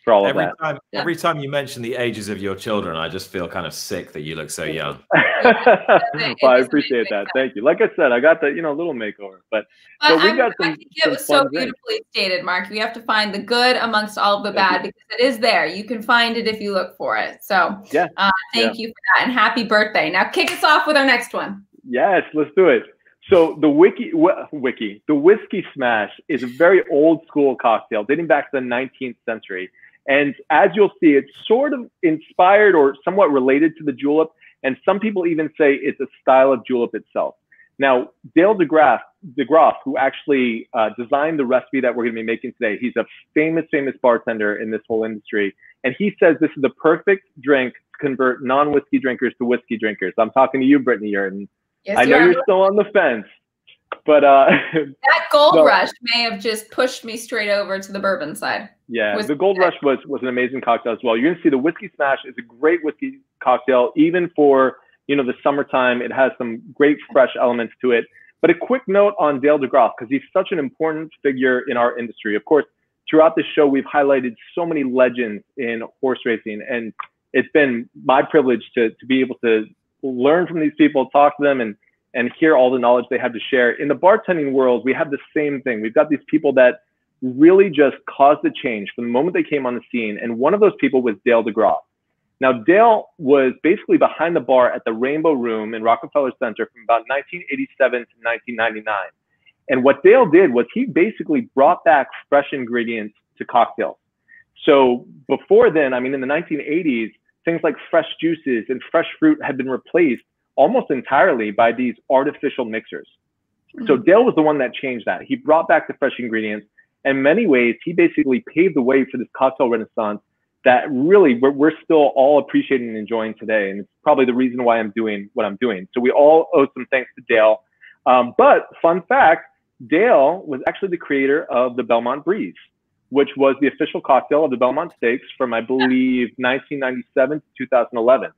for all every of that. Time, yeah. Every time you mention the ages of your children, I just feel kind of sick that you look so young. well, I appreciate that. Thank you. Like I said, I got the you know little makeover, but, but so we got some. I think it was so beautifully stated, Mark. We have to find the good amongst all of the bad because it is there. You can find it if you look for it. So yeah, uh, thank yeah. you for that and happy birthday. Now kick us off with our next one. Yes, let's do it. So the wiki, wiki, the whiskey smash is a very old school cocktail dating back to the 19th century. And as you'll see, it's sort of inspired or somewhat related to the julep. And some people even say it's a style of julep itself. Now, Dale DeGroff, DeGroff who actually uh, designed the recipe that we're going to be making today, he's a famous, famous bartender in this whole industry. And he says this is the perfect drink to convert non-whiskey drinkers to whiskey drinkers. I'm talking to you, Brittany. You're, yes, I know you you're still on the fence. but uh, that gold no. rush may have just pushed me straight over to the bourbon side. Yeah, was the gold rush was was an amazing cocktail as well. You're gonna see the whiskey smash is a great whiskey cocktail, even for you know the summertime. It has some great fresh elements to it. But a quick note on Dale DeGroff because he's such an important figure in our industry. Of course, throughout the show we've highlighted so many legends in horse racing, and it's been my privilege to to be able to learn from these people, talk to them, and and hear all the knowledge they have to share. In the bartending world, we have the same thing. We've got these people that really just caused the change from the moment they came on the scene. And one of those people was Dale DeGroff. Now, Dale was basically behind the bar at the Rainbow Room in Rockefeller Center from about 1987 to 1999. And what Dale did was he basically brought back fresh ingredients to cocktails. So before then, I mean, in the 1980s, things like fresh juices and fresh fruit had been replaced almost entirely by these artificial mixers. Mm-hmm. So Dale was the one that changed that. He brought back the fresh ingredients. In many ways, he basically paved the way for this cocktail renaissance that really we're, we're still all appreciating and enjoying today. And it's probably the reason why I'm doing what I'm doing. So we all owe some thanks to Dale. Um, but fun fact, Dale was actually the creator of the Belmont Breeze, which was the official cocktail of the Belmont Stakes from, I believe, 1997 to 2011.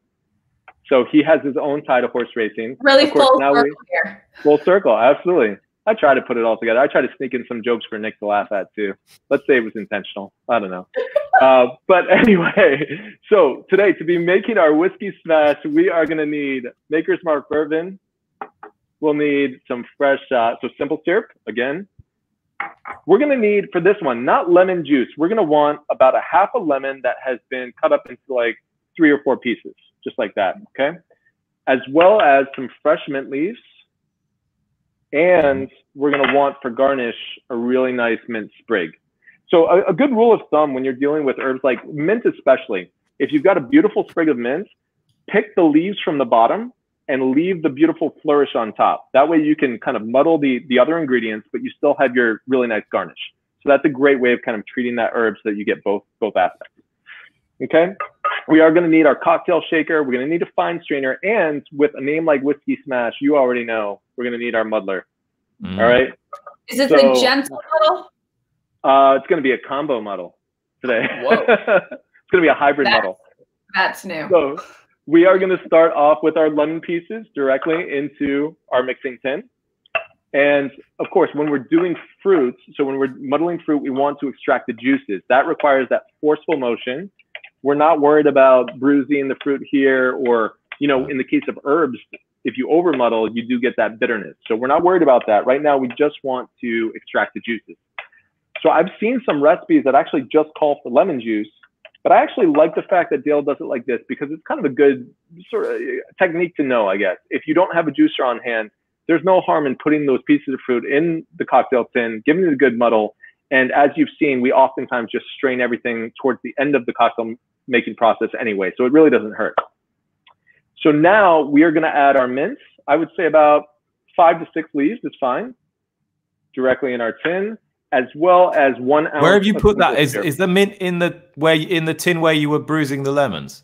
So he has his own side of horse racing. Really course, full circle we. Full circle, absolutely. I try to put it all together. I try to sneak in some jokes for Nick to laugh at too. Let's say it was intentional. I don't know. uh, but anyway, so today to be making our whiskey smash, we are going to need Maker's Mark bourbon. We'll need some fresh, uh, so simple syrup again. We're going to need for this one, not lemon juice. We're going to want about a half a lemon that has been cut up into like three or four pieces, just like that. Okay. As well as some fresh mint leaves and we're going to want for garnish a really nice mint sprig. So a, a, good rule of thumb when you're dealing with herbs like mint especially, if you've got a beautiful sprig of mint, pick the leaves from the bottom and leave the beautiful flourish on top. That way you can kind of muddle the, the other ingredients, but you still have your really nice garnish. So that's a great way of kind of treating that herb so that you get both, both aspects. Okay, we are going to need our cocktail shaker. We're going to need a fine strainer. And with a name like Whiskey Smash, you already know we're going to need our muddler. Mm. All right. Is it so, the gentle muddle? Uh, it's going to be a combo muddle today. Whoa. it's going to be a hybrid that's, muddle. That's new. So we are going to start off with our lemon pieces directly into our mixing tin. And of course, when we're doing fruits, so when we're muddling fruit, we want to extract the juices. That requires that forceful motion we're not worried about bruising the fruit here or, you know, in the case of herbs, if you over muddle, you do get that bitterness. So we're not worried about that. Right now, we just want to extract the juices. So I've seen some recipes that actually just call for lemon juice, but I actually like the fact that Dale does it like this because it's kind of a good sort of uh, technique to know, I guess. If you don't have a juicer on hand, there's no harm in putting those pieces of fruit in the cocktail tin, giving it a good muddle. And as you've seen, we oftentimes just strain everything towards the end of the cocktail making process anyway, so it really doesn't hurt. So now we are going to add our mints. I would say about five to six leaves is fine, directly in our tin, as well as one ounce. Where have you put that? Is is the mint in the where in the tin where you were bruising the lemons?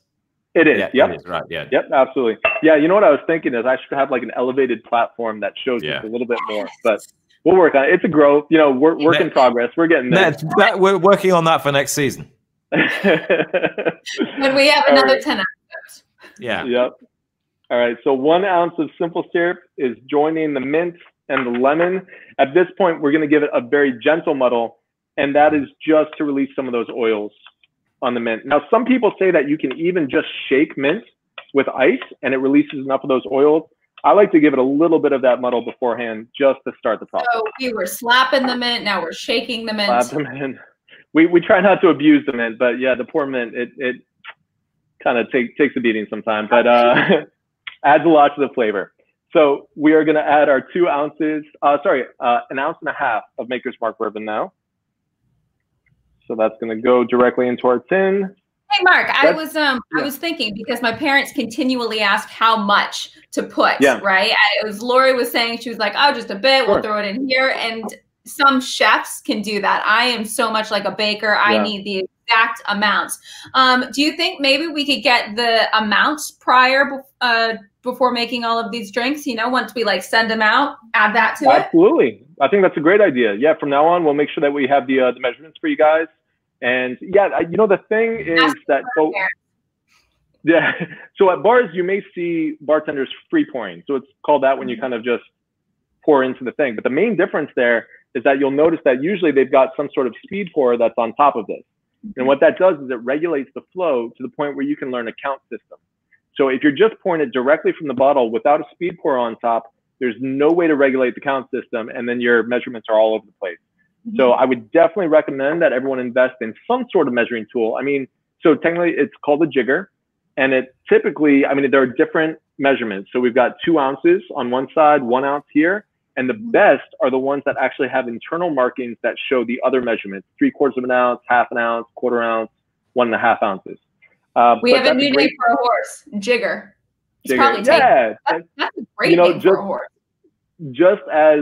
It is. Yeah, yep. It is, right. Yeah. Yep. Absolutely. Yeah. You know what I was thinking is I should have like an elevated platform that shows yeah. a little bit more, but we'll work on it. It's a growth. You know, we're work in progress. We're getting there. That, that, we're working on that for next season. when we have another right. 10 episodes. Yeah. Yep. All right. So one ounce of simple syrup is joining the mint and the lemon. At this point, we're going to give it a very gentle muddle, and that is just to release some of those oils on the mint. Now, some people say that you can even just shake mint with ice and it releases enough of those oils. I like to give it a little bit of that muddle beforehand just to start the process. So we were slapping the mint, now we're shaking the mint. Slap the mint we, we try not to abuse the mint, but yeah, the poor mint, it, it kind of take, takes a beating sometimes, but uh, adds a lot to the flavor. So we are going to add our two ounces, uh, sorry, uh, an ounce and a half of Maker's Mark bourbon now. So that's going to go directly into our tin. Hey Mark, I was um yeah. I was thinking because my parents continually ask how much to put, yeah. right? I, it was Laurie was saying she was like, "Oh, just a bit. Sure. We'll throw it in here." And some chefs can do that. I am so much like a baker. I yeah. need the exact amounts. Um, do you think maybe we could get the amounts prior uh, before making all of these drinks? You know, once we like send them out, add that to it. Absolutely. I think that's a great idea. Yeah, from now on, we'll make sure that we have the uh, the measurements for you guys. And yeah, you know the thing is that so yeah, so at bars you may see bartenders free pouring. So it's called that when you mm-hmm. kind of just pour into the thing. But the main difference there is that you'll notice that usually they've got some sort of speed pour that's on top of this. And mm-hmm. what that does is it regulates the flow to the point where you can learn a count system. So if you're just pouring it directly from the bottle without a speed pour on top, there's no way to regulate the count system, and then your measurements are all over the place. So I would definitely recommend that everyone invest in some sort of measuring tool. I mean, so technically it's called a jigger, and it typically, I mean, there are different measurements. So we've got two ounces on one side, one ounce here, and the mm-hmm. best are the ones that actually have internal markings that show the other measurements: three quarters of an ounce, half an ounce, quarter ounce, one and a half ounces. Uh, we have a new name for a horse, Jigger. It's Jigger. probably yeah, that's, that's, a great you know, name just, for a horse. Just as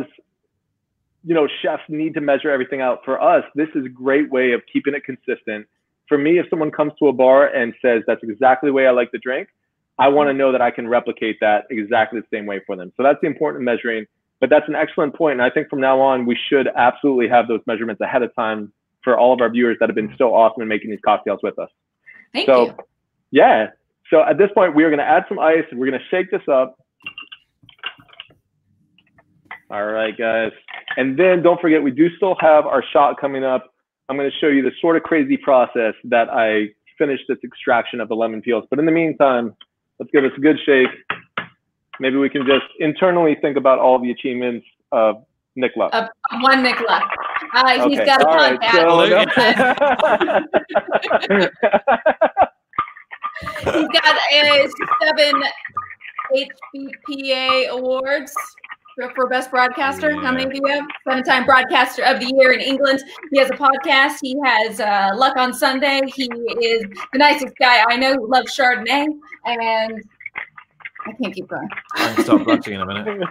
you know, chefs need to measure everything out. For us, this is a great way of keeping it consistent. For me, if someone comes to a bar and says that's exactly the way I like the drink, I want to know that I can replicate that exactly the same way for them. So that's the important measuring. But that's an excellent point, and I think from now on we should absolutely have those measurements ahead of time for all of our viewers that have been so awesome in making these cocktails with us. Thank so, you. Yeah. So at this point, we are going to add some ice and we're going to shake this up. All right, guys. And then don't forget, we do still have our shot coming up. I'm going to show you the sort of crazy process that I finished this extraction of the lemon peels. But in the meantime, let's give us a good shake. Maybe we can just internally think about all the achievements of Nick Luck. Uh, one Nick Luck. Uh, okay. He's got a all. Right, so, he's got a seven HBPA awards for best broadcaster. Yeah. How many do you have? Seven-time broadcaster of the year in England. He has a podcast. He has uh, Luck on Sunday. He is the nicest guy I know. Who loves Chardonnay, and I can't keep going. I can stop blushing in a minute.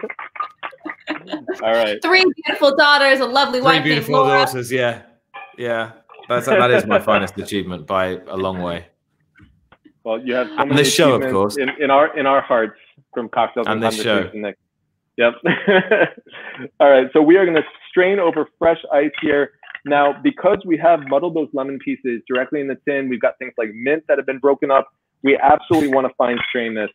All right. Three beautiful daughters, a lovely Three wife. Three beautiful daughters. Yeah, yeah. That's that is my finest achievement by a long way. Well, you have so and this show, of course, in, in our in our hearts from cocktails and, and this show. Nick. Yep. All right. So we are going to strain over fresh ice here. Now, because we have muddled those lemon pieces directly in the tin, we've got things like mint that have been broken up. We absolutely want to fine strain this.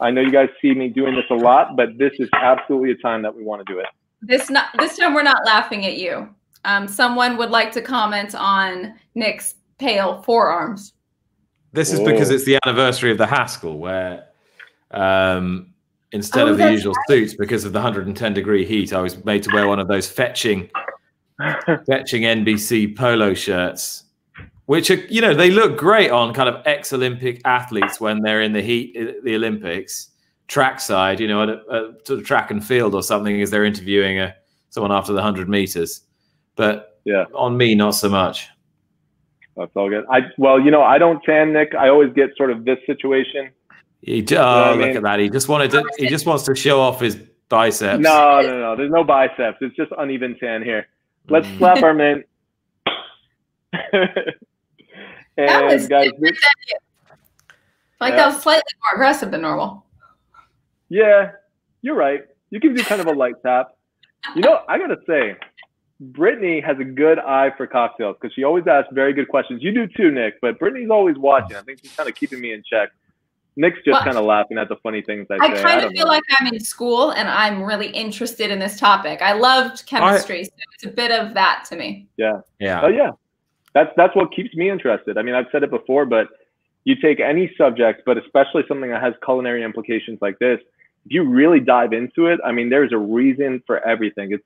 I know you guys see me doing this a lot, but this is absolutely a time that we want to do it. This not this time we're not laughing at you. Um, someone would like to comment on Nick's pale forearms. This is Whoa. because it's the anniversary of the Haskell, where um, instead oh, of the usual right. suits, because of the 110 degree heat, I was made to wear one of those fetching, fetching NBC polo shirts which are you know they look great on kind of ex-Olympic athletes when they're in the heat, uh, the Olympics, trackside, you know, at a, a sort of track and field or something, as they're interviewing a, someone after the hundred meters. But yeah, on me, not so much. That's all good. I well, you know, I don't tan, Nick. I always get sort of this situation. He, oh, you know look mean? at that. He just wanted to. He just wants to show off his biceps. No, no, no. There's no biceps. It's just uneven tan here. Let's mm. slap our man. And that was guys, this, like yeah. that was slightly more aggressive than normal. Yeah, you're right. You can do kind of a light tap. You know, I gotta say, Brittany has a good eye for cocktails because she always asks very good questions. You do too, Nick, but Brittany's always watching. I think she's kind of keeping me in check. Nick's just well, kind of laughing at the funny things I, I say. Kind I of feel know. like I'm in school and I'm really interested in this topic. I loved chemistry, I, so it's a bit of that to me. Yeah. Yeah. Oh yeah that's that's what keeps me interested. I mean, I've said it before, but you take any subject, but especially something that has culinary implications like this, if you really dive into it, I mean, there's a reason for everything. It's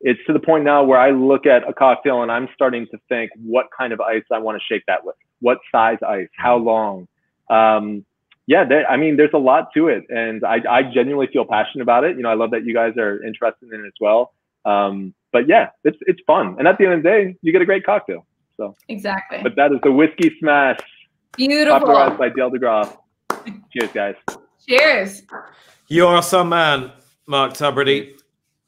it's to the point now where I look at a cocktail and I'm starting to think what kind of ice I want to shake that with, what size ice, how long. Um, yeah, there, I mean, there's a lot to it, and I, I genuinely feel passionate about it. You know, I love that you guys are interested in it as well. Um, but yeah, it's it's fun, and at the end of the day, you get a great cocktail. So exactly. But that is the whiskey smash. Beautiful. Popularized by Dale DeGroff. Cheers, guys. Cheers. You are some man, Mark Tubridy.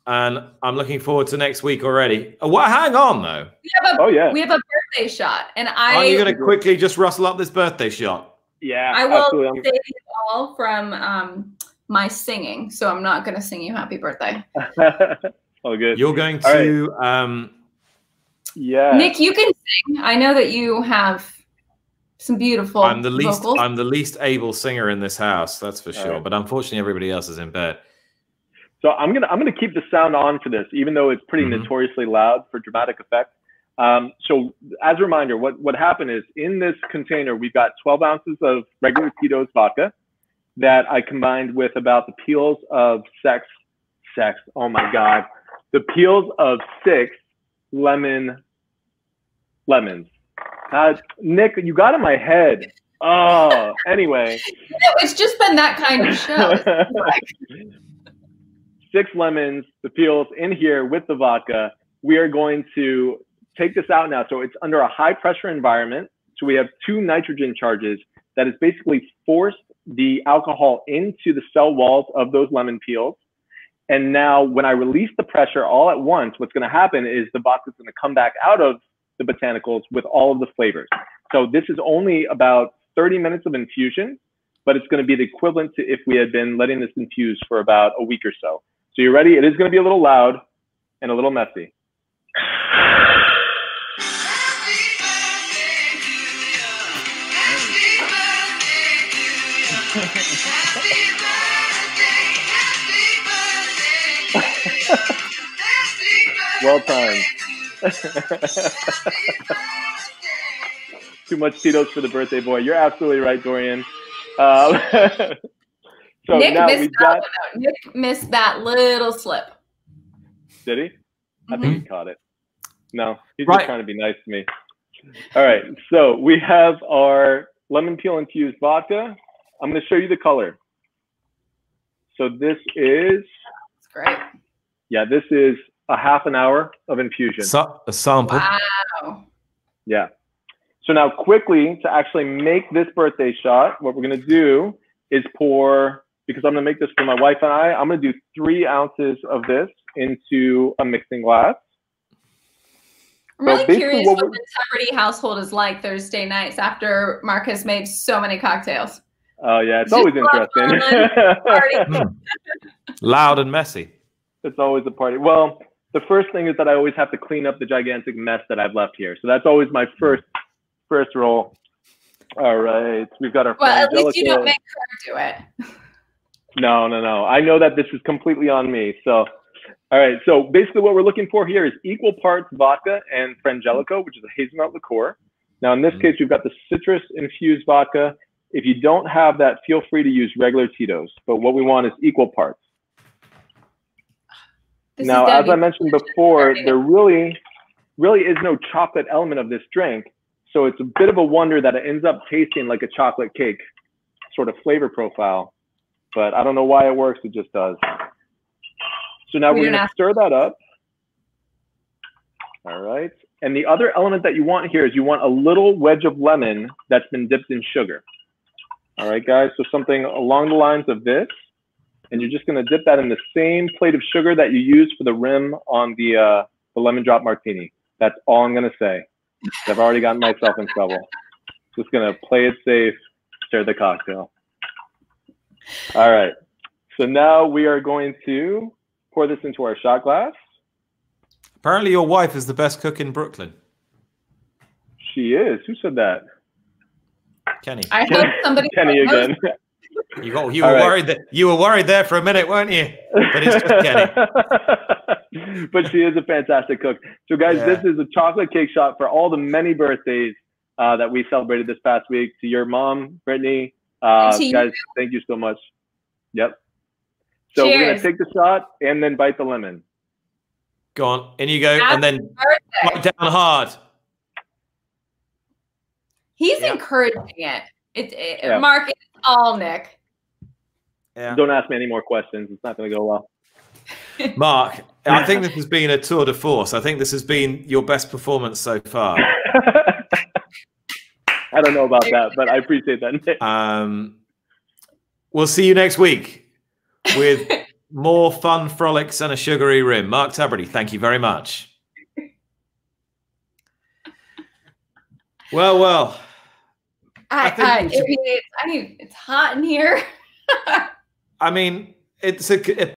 And I'm looking forward to next week already. Uh, what? Hang on, though. We have a, oh yeah. We have a birthday shot, and I. Are you going to quickly just rustle up this birthday shot? Yeah, I will absolutely. save you all from um, my singing, so I'm not going to sing you happy birthday. oh, good. You're going All right. to. Um, Yeah. Nick, you can sing. I know that you have some beautiful I'm the least. vocals. I'm the least able singer in this house. That's for All sure. right. But unfortunately, everybody else is in bed. So I'm gonna I'm gonna keep the sound on for this, even though it's pretty Mhm. notoriously loud for dramatic effect. Um, so as a reminder, what what happened is in this container we've got 12 ounces of regular Tito's vodka that I combined with about the peels of sex sex. Oh my god, the peels of six lemon lemons. Uh, Nick, you got in my head. Oh, anyway. No, it's just been that kind of show. six lemons, the peels in here with the vodka. We are going to take this out now. So it's under a high pressure environment. So we have two nitrogen charges that has basically forced the alcohol into the cell walls of those lemon peels. And now when I release the pressure all at once, what's going to happen is the vodka is going to come back out of the botanicals with all of the flavors. So this is only about 30 minutes of infusion, but it's going to be the equivalent to if we had been letting this infuse for about a week or so. So you're ready? It is going to be a little loud and a little messy. Well timed. Too much Tito's for the birthday boy. You're absolutely right, Dorian. Um, so Nick now missed we've that got. Nick missed that little slip. Did he? I Mhm. think he caught it. No, he's Right. just trying to be nice to me. All right, so we have our lemon peel infused vodka. I'm going to show you the color. So this is, It's great. yeah, this is a half an hour of infusion. Sa- a sample. Wow. Yeah. So now quickly to actually make this birthday shot, what we're going to do is pour, because I'm going to make this for my wife and I, I'm going to do three ounces of this into a mixing glass. I'm So really basically curious what what, we're- the Tubridy household is like Thursday nights after Mark has made so many cocktails. Oh yeah, it's Just always interesting. Hmm. Loud and messy. it's always a party. Well, the first thing is that I always have to clean up the gigantic mess that I've left here. So that's always my first first role. All right, we've got our. Well, at least you don't make her do it. No, no, no. I know that this is completely on me. So, all right. So basically, what we're looking for here is equal parts vodka and Frangelico, which is a hazelnut liqueur. Now, in this Mhm. case, we've got the citrus infused vodka. If you don't have that, feel free to use regular Tito's. But what we want is equal parts. This now, as I mentioned before, there really, really is no chocolate element of this drink. So it's a bit of a wonder that it ends up tasting like a chocolate cake sort of flavor profile. But I don't know why it works. It just does. So now We we're going to stir that up. All right. And the other element that you want here is you want a little wedge of lemon that's been dipped in sugar. All right, guys. So something along the lines of this. And you're just going to dip that in the same plate of sugar that you used for the rim on the, uh, the lemon drop martini. That's all I'm going to say. I've already gotten myself in trouble. Just going to play it safe, stir the cocktail. All right. So now we are going to pour this into our shot glass. Apparently, your wife is the best cook in Brooklyn. She is. Who said that? Kenny, I hope somebody Kenny again. you got you were right. worried that you were worried there for a minute, weren't you? But it's just Kenny. but she is a fantastic cook. So, guys, Yeah. this is a chocolate cake shot for all the many birthdays uh, that we celebrated this past week. To your mom, Brittany, uh, And to you. guys, thank you so much. Yep. So we're gonna take the shot and then bite the lemon. Go on, in you go, and then birthday. bite down hard. He's Yeah. encouraging it. It, it Yeah. Mark, it's all Nick. Yeah. Don't ask me any more questions. It's not gonna go well. Mark, I think this has been a tour de force. I think this has been your best performance so far. I don't know about that, but I appreciate that. Um, we'll see you next week with more fun frolics and a sugary rim. Mark Tubridy, thank you very much. Well, well, I, I I, should- I mean, it's, it's hot in here. I mean, it's a, a